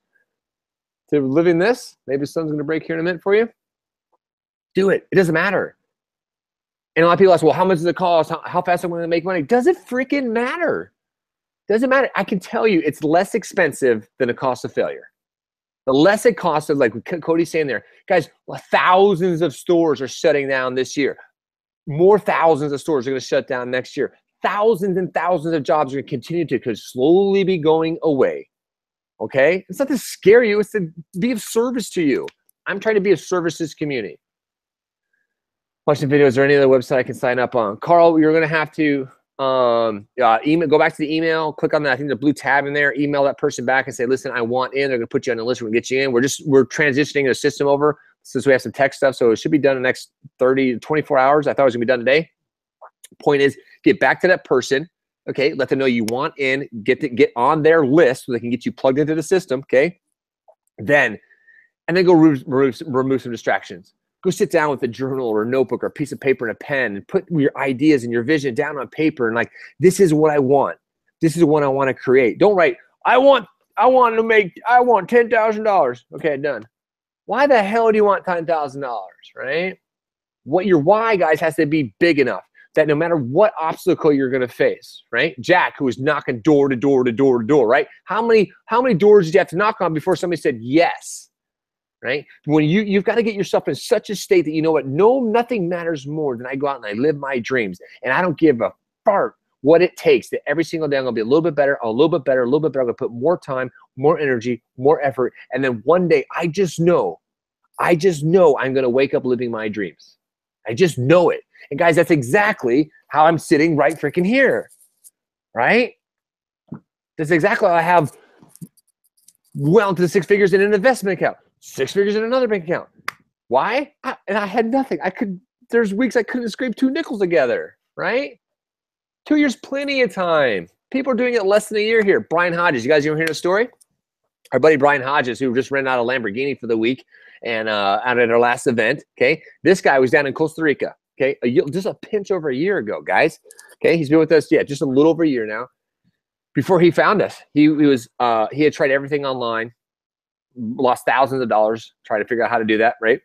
to living this. Maybe something's going to break here in a minute for you. Do it. It doesn't matter. And a lot of people ask, well, how much does it cost? How, how fast am I going to make money? Does it freaking matter? Doesn't matter. I can tell you it's less expensive than the cost of failure. The less it costs, like Cody's saying there, guys, thousands of stores are shutting down this year. More thousands of stores are going to shut down next year. Thousands and thousands of jobs are going to continue to could slowly be going away. Okay? It's not to scare you, it's to be of service to you. I'm trying to be of service to this community. Watching videos or any other website I can sign up on. Carl, you're going to have to um, uh, email, go back to the email, click on that. I think the blue tab in there, email that person back and say, listen, I want in. They're going to put you on the list. We're going to get you in. We're just, we're transitioning the system over since we have some tech stuff. So it should be done in the next 30 to 24 hours. I thought it was going to be done today. Point is, get back to that person. Okay. Let them know you want in, get to get on their list so they can get you plugged into the system. Okay. Then, and then go remove, remove, remove some distractions go sit down with a journal or a notebook or a piece of paper and a pen and put your ideas and your vision down on paper and like this is what i want. This is what i want to create. Don't write i want i want to make i want $10000 okay done. Why the hell do you want $10000 right? What your why guys has to be big enough that no matter what obstacle you're going to face right? Jack who was knocking door to door to door to door right? How many how many doors did you have to knock on before somebody said yes right? When you you've got to get yourself in such a state that you know what, no, nothing matters more than I go out and I live my dreams, and I don't give a fart what it takes that every single day I'm gonna be a little bit better, a little bit better, a little bit better. I'm gonna put more time, more energy, more effort, and then one day I just know, I just know I'm gonna wake up living my dreams. I just know it. And guys, that's exactly how I'm sitting right freaking here, right? That's exactly how I have well into the six figures in an investment account six figures in another bank account. Why? I, and I had nothing. I could. There's weeks I couldn't scrape two nickels together. Right? Two years, plenty of time. People are doing it less than a year here. Brian Hodges. You guys you ever hear the story? Our buddy Brian Hodges, who just ran out a Lamborghini for the week and uh, out at our last event. Okay, this guy was down in Costa Rica. Okay, a, just a pinch over a year ago, guys. Okay, he's been with us, yeah, just a little over a year now. Before he found us, he, he was uh, he had tried everything online lost thousands of dollars trying to figure out how to do that, right?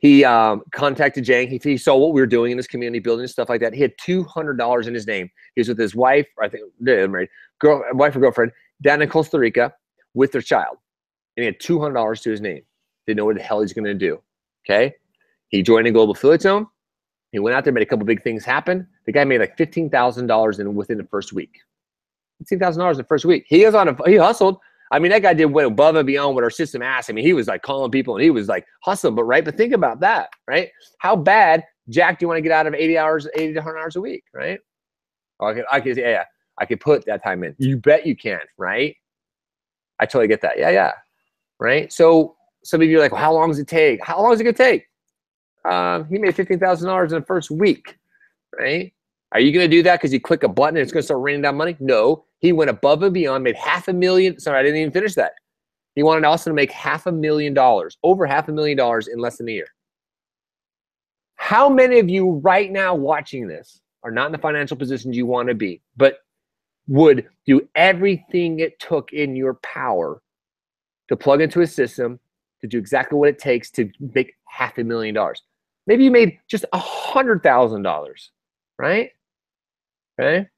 He um, contacted Jang. He, he, saw what we were doing in this community building and stuff like that. He had two hundred dollars in his name. He was with his wife, I think married, girl, wife or girlfriend, down in Costa Rica with their child, and he had two hundred dollars to his name. Didn't know what the hell he's going to do. Okay, he joined a global affiliate zone. He went out there, made a couple big things happen. The guy made like fifteen thousand dollars in within the first week. Fifteen thousand dollars in the first week. He was on a he hustled I mean, that guy did went above and beyond what our system asked. I mean, he was like calling people and he was like hustling, but right. But think about that, right? How bad, Jack, do you want to get out of 80 hours, 80 to 100 hours a week, right? Oh, I could, I could, yeah, I could put that time in. You bet you can, right? I totally get that. Yeah, yeah, right. So some of you are like, well, how long does it take? How long is it gonna take? Um, he made fifteen thousand dollars in the first week, right? Are you going to do that because you click a button and it's going to start raining down money? No. He went above and beyond, made half a million. Sorry, I didn't even finish that. He wanted also to make half a million dollars, over half a million dollars in less than a year. How many of you right now watching this are not in the financial positions you want to be, but would do everything it took in your power to plug into a system to do exactly what it takes to make half a million dollars? Maybe you made just a hundred thousand dollars, right? Okay.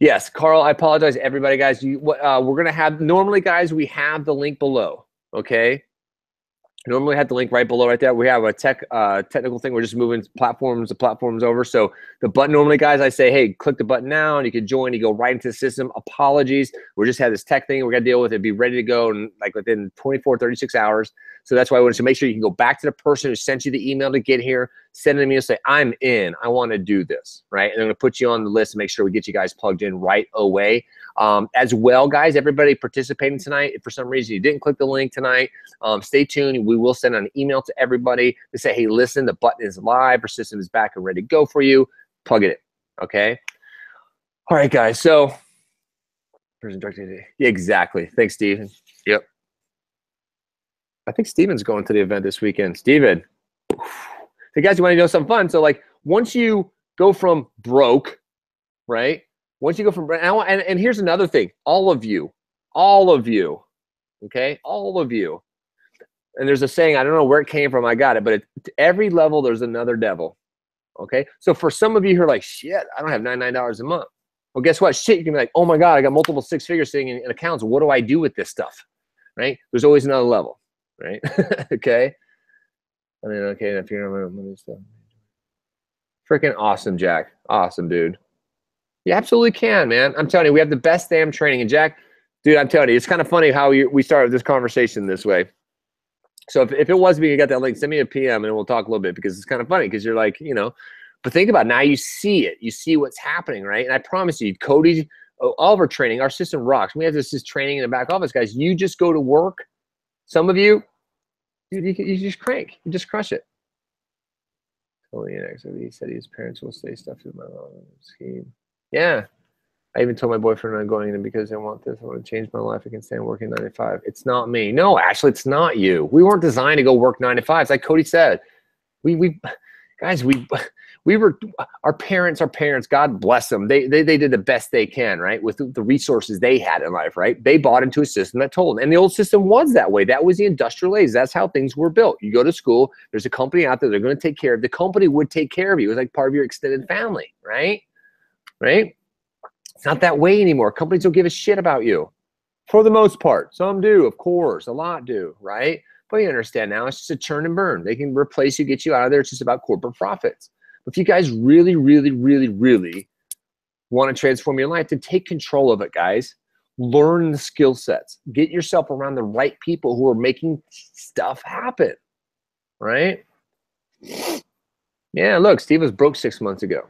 Yes, Carl, I apologize, everybody, guys. You, uh, we're gonna have normally, guys. We have the link below. Okay, normally have the link right below right there. We have a tech uh, technical thing. We're just moving platforms the platforms over. So the button normally, guys, I say, hey, click the button now, and you can join. You go right into the system. Apologies, we just had this tech thing we got to deal with it. Be ready to go and like within 24, 36 hours. So that's why I wanted to make sure you can go back to the person who sent you the email to get here, send an email, say, I'm in, I want to do this, right? And I'm going to put you on the list and make sure we get you guys plugged in right away. Um, as well, guys, everybody participating tonight, if for some reason you didn't click the link tonight, um, stay tuned. We will send an email to everybody to say, hey, listen, the button is live, our system is back and ready to go for you plug it in. Okay. All right, guys. So, person yeah, exactly. Thanks, Steven. I think Steven's going to the event this weekend. Steven. So, guys, you want to know something fun? So, like, once you go from broke, right? Once you go from, and, and here's another thing all of you, all of you, okay? All of you. And there's a saying, I don't know where it came from, I got it, but at every level, there's another devil. Okay. So for some of you who are like, shit, I don't have $99 a month. Well, guess what? Shit, you can be like, oh my God, I got multiple six figures sitting in, in accounts. What do I do with this stuff? Right? There's always another level, right? okay. I mean, okay, if you're money stuff. Uh, Freaking awesome, Jack. Awesome, dude. You absolutely can, man. I'm telling you, we have the best damn training. And Jack, dude, I'm telling you, it's kind of funny how you, we started this conversation this way. So if, if it was me, you got that link, send me a PM and we'll talk a little bit because it's kind of funny because you're like, you know, but think about it, now you see it, you see what's happening, right? And I promise you, Cody, all of our training, our system rocks. We have this, this training in the back office, guys. You just go to work. Some of you, dude, you, you just crank, you just crush it. Totally inactive. He said his parents will say stuff in my scheme. Yeah, I even told my boyfriend I'm going in because I want this. I want to change my life. I can stand working 95. It's not me. No, actually, it's not you. We weren't designed to go work 9 to 5. It's like Cody said. We, we, guys, we, we were, our parents, our parents, God bless them. They, they, they did the best they can, right? With the resources they had in life, right? They bought into a system that told them. And the old system was that way. That was the industrial age. That's how things were built. You go to school, there's a company out there, they're going to take care of, the company would take care of you. It was like part of your extended family, right? Right? It's not that way anymore. Companies don't give a shit about you for the most part. Some do, of course, a lot do, right? But you understand now it's just a churn and burn. They can replace you, get you out of there. It's just about corporate profits. If you guys really, really, really, really want to transform your life, then take control of it, guys. Learn the skill sets. Get yourself around the right people who are making stuff happen, right? Yeah, look, Steve was broke six months ago,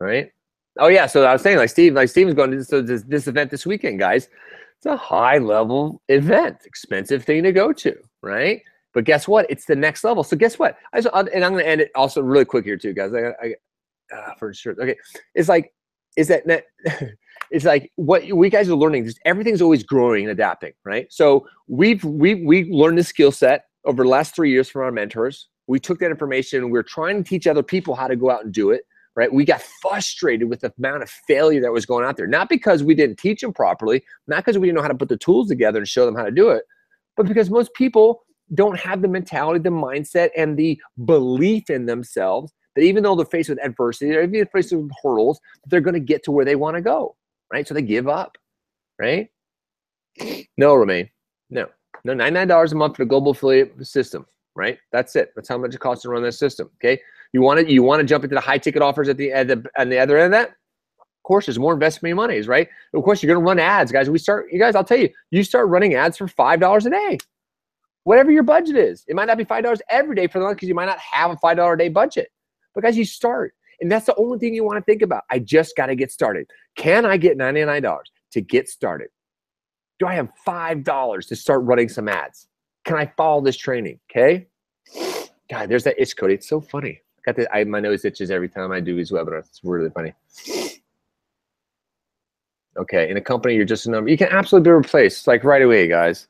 right? Oh yeah, so I was saying like Steve, like Steve's going to this, this, this event this weekend, guys. It's a high level event, expensive thing to go to, right? But guess what? It's the next level. So guess what? I just, and I'm going to end it also really quick here too, guys. I, I uh, for sure. Okay, it's like, is that net, it's like what we guys are learning. Just everything's always growing and adapting, right? So we've we we learned the skill set over the last three years from our mentors. We took that information. We're trying to teach other people how to go out and do it right? We got frustrated with the amount of failure that was going out there, not because we didn't teach them properly, not because we didn't know how to put the tools together and show them how to do it, but because most people don't have the mentality, the mindset, and the belief in themselves that even though they're faced with adversity, or even faced with hurdles, they're going to get to where they want to go, right? So they give up, right? No, Romain, no, no, $99 a month for the global affiliate system, right? That's it. That's how much it costs to run this system, okay? You want to you want to jump into the high ticket offers at the at the, the other end of that? Of course, there's more investment monies, right? Of course, you're going to run ads, guys. We start, you guys. I'll tell you, you start running ads for five dollars a day, whatever your budget is. It might not be five dollars every day for the month because you might not have a five dollar a day budget. But guys, you start, and that's the only thing you want to think about. I just got to get started. Can I get ninety nine dollars to get started? Do I have five dollars to start running some ads? Can I follow this training? Okay. God, there's that itch, Cody. It's so funny. I Got the, I, my nose itches every time I do these webinars. It's really funny. Okay, in a company, you're just a number. You can absolutely be replaced like right away, guys.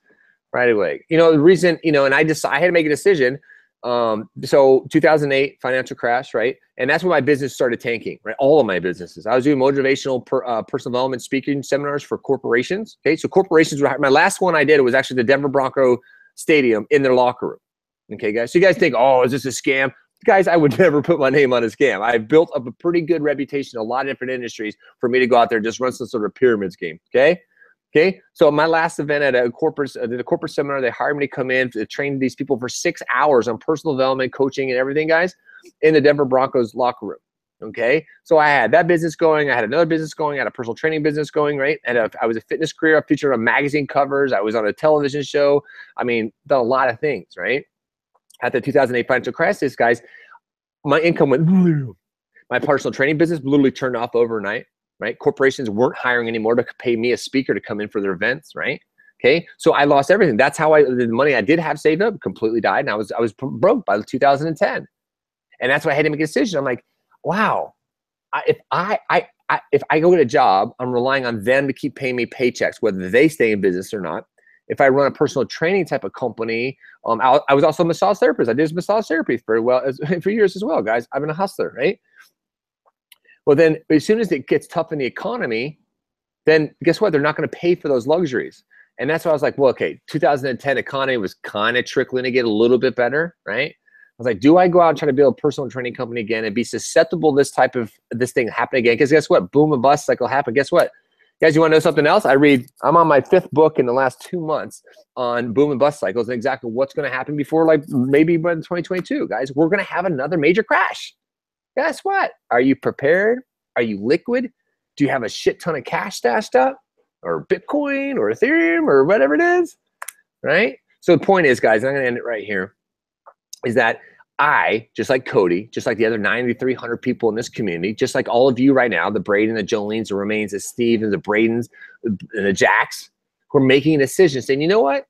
Right away. You know the reason. You know, and I just I had to make a decision. Um, so 2008 financial crash, right? And that's when my business started tanking, right? All of my businesses. I was doing motivational per, uh, personal development speaking seminars for corporations. Okay, so corporations were my last one I did was actually the Denver Bronco Stadium in their locker room. Okay, guys. So you guys think, oh, is this a scam? guys, I would never put my name on a scam. I've built up a pretty good reputation in a lot of different industries for me to go out there and just run some sort of pyramid scheme. Okay. Okay. So my last event at a corporate, uh, the corporate seminar, they hired me to come in to train these people for six hours on personal development, coaching, and everything, guys, in the Denver Broncos locker room. Okay. So I had that business going. I had another business going. I had a personal training business going, right? And I was a fitness career. I featured on magazine covers. I was on a television show. I mean, done a lot of things, right? at the 2008 financial crisis, guys, my income went, my personal training business literally turned off overnight, right? Corporations weren't hiring anymore to pay me a speaker to come in for their events, right? Okay, so I lost everything. That's how I the money I did have saved up completely died, and I was I was broke by 2010, and that's why I had to make a decision. I'm like, wow, I, if I, I, I, if I go get a job, I'm relying on them to keep paying me paychecks, whether they stay in business or not. If I run a personal training type of company, um, I, I was also a massage therapist. I did massage therapy for well as, for years as well, guys. I've been a hustler, right? Well, then as soon as it gets tough in the economy, then guess what? They're not going to pay for those luxuries. And that's why I was like, well, okay, 2010 economy was kind of trickling to get a little bit better, right? I was like, do I go out and try to build a personal training company again and be susceptible this type of this thing happen again? Because guess what? Boom and bust cycle happen. Guess what? Guys, you want to know something else? I read, I'm on my fifth book in the last two months on boom and bust cycles and exactly what's going to happen before, like maybe by 2022. Guys, we're going to have another major crash. Guess what? Are you prepared? Are you liquid? Do you have a shit ton of cash stashed up or Bitcoin or Ethereum or whatever it is? Right? So the point is, guys, I'm going to end it right here is that I, just like Cody, just like the other 9,300 people in this community, just like all of you right now, the Braden, the Jolene's, the Romains, the Steve, and the Bradens, and the Jacks, who are making a decision saying, you know what?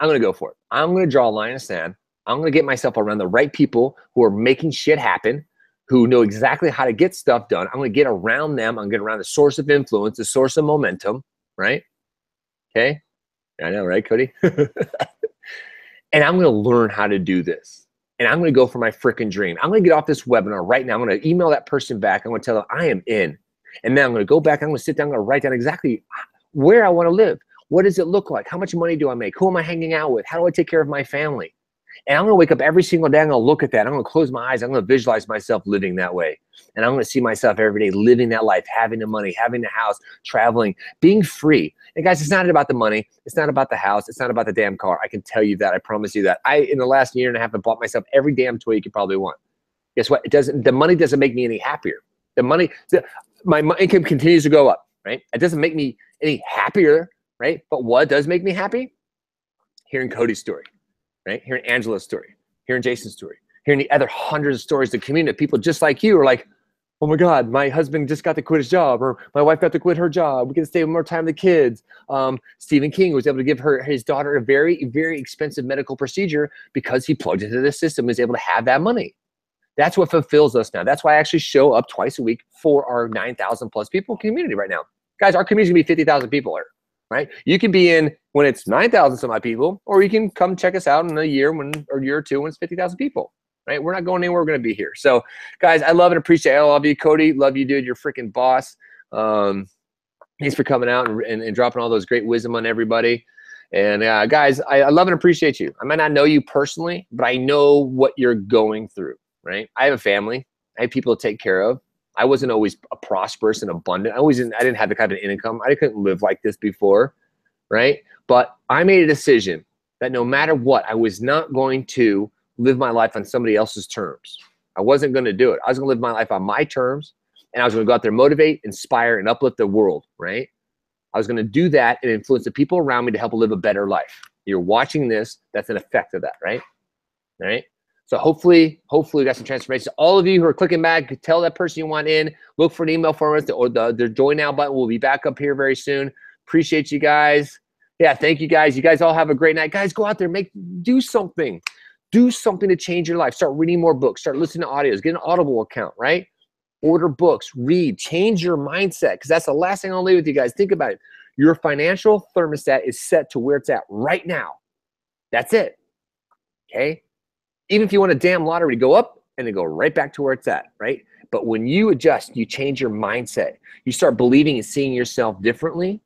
I'm going to go for it. I'm going to draw a line of sand. I'm going to get myself around the right people who are making shit happen, who know exactly how to get stuff done. I'm going to get around them. I'm going to get around the source of influence, the source of momentum, right? Okay. I know, right, Cody? and I'm going to learn how to do this. And I'm going to go for my freaking dream. I'm going to get off this webinar right now. I'm going to email that person back. I'm going to tell them I am in. And then I'm going to go back. I'm going to sit down. I'm going to write down exactly where I want to live. What does it look like? How much money do I make? Who am I hanging out with? How do I take care of my family? And I'm going to wake up every single day. I'm going to look at that. I'm going to close my eyes. I'm going to visualize myself living that way. And I'm going to see myself every day living that life, having the money, having the house, traveling, being free. And guys, it's not about the money. It's not about the house. It's not about the damn car. I can tell you that. I promise you that. I, in the last year and a half, have bought myself every damn toy you could probably want. Guess what? It doesn't, the money doesn't make me any happier. The money, the, my income continues to go up, right? It doesn't make me any happier, right? But what does make me happy? Hearing Cody's story right? Hearing Angela's story, hearing Jason's story, hearing the other hundreds of stories, the community, people just like you are like, oh my God, my husband just got to quit his job, or my wife got to quit her job. We can stay more time with the kids. Um, Stephen King was able to give her his daughter a very, very expensive medical procedure because he plugged into the system, was able to have that money. That's what fulfills us now. That's why I actually show up twice a week for our 9,000 plus people community right now. Guys, our community is gonna be 50,000 people here right? You can be in when it's 9,000 some odd people, or you can come check us out in a year when, or year or two when it's 50,000 people, right? We're not going anywhere. We're going to be here. So, guys, I love and appreciate all of you. Cody, love you, dude. You're freaking boss. Um, thanks for coming out and, and, and, dropping all those great wisdom on everybody. And uh, guys, I, I love and appreciate you. I might not know you personally, but I know what you're going through, right? I have a family. I have people to take care of. I wasn't always a prosperous and abundant. I always didn't, I didn't have the kind of income. I couldn't live like this before, right? But I made a decision that no matter what, I was not going to live my life on somebody else's terms. I wasn't going to do it. I was going to live my life on my terms, and I was going to go out there, motivate, inspire, and uplift the world, right? I was going to do that and influence the people around me to help live a better life. You're watching this, that's an effect of that, right? Right? So hopefully, hopefully we got some transformation. All of you who are clicking back, tell that person you want in. Look for an email from us or the, the join now button We'll be back up here very soon. Appreciate you guys. Yeah, thank you guys. You guys all have a great night. Guys, go out there, make do something. Do something to change your life. Start reading more books. Start listening to audios. Get an Audible account, right? Order books, read, change your mindset. Because that's the last thing I'll leave with you guys. Think about it. Your financial thermostat is set to where it's at right now. That's it. Okay even if you want a damn lottery to go up and to go right back to where it's at, right? But when you adjust, you change your mindset. You start believing and seeing yourself differently.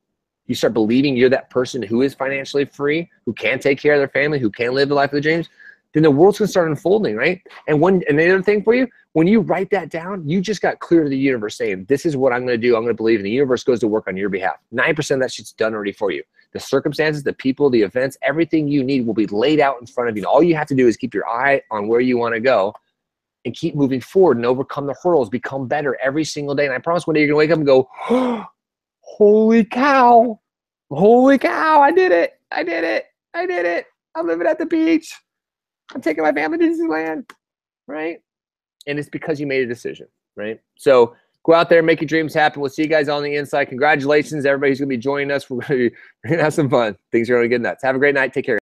You start believing you're that person who is financially free, who can take care of their family, who can live the life of their dreams. Then the world's gonna start unfolding, right? And one and thing for you, when you write that down, you just got clear to the universe saying, "This is what I'm gonna do. I'm gonna believe." And the universe goes to work on your behalf. Nine percent of that shit's done already for you the circumstances, the people, the events, everything you need will be laid out in front of you. All you have to do is keep your eye on where you want to go and keep moving forward and overcome the hurdles, become better every single day. And I promise one day you're to wake up and go, oh, holy cow, holy cow, I did it. I did it. I did it. I'm living at the beach. I'm taking my family to Disneyland, right? And it's because you made a decision, right? So go out there, and make your dreams happen. We'll see you guys on the inside. Congratulations, everybody who's going to be joining us. We're going to have some fun. Things are going to get nuts. Have a great night. Take care.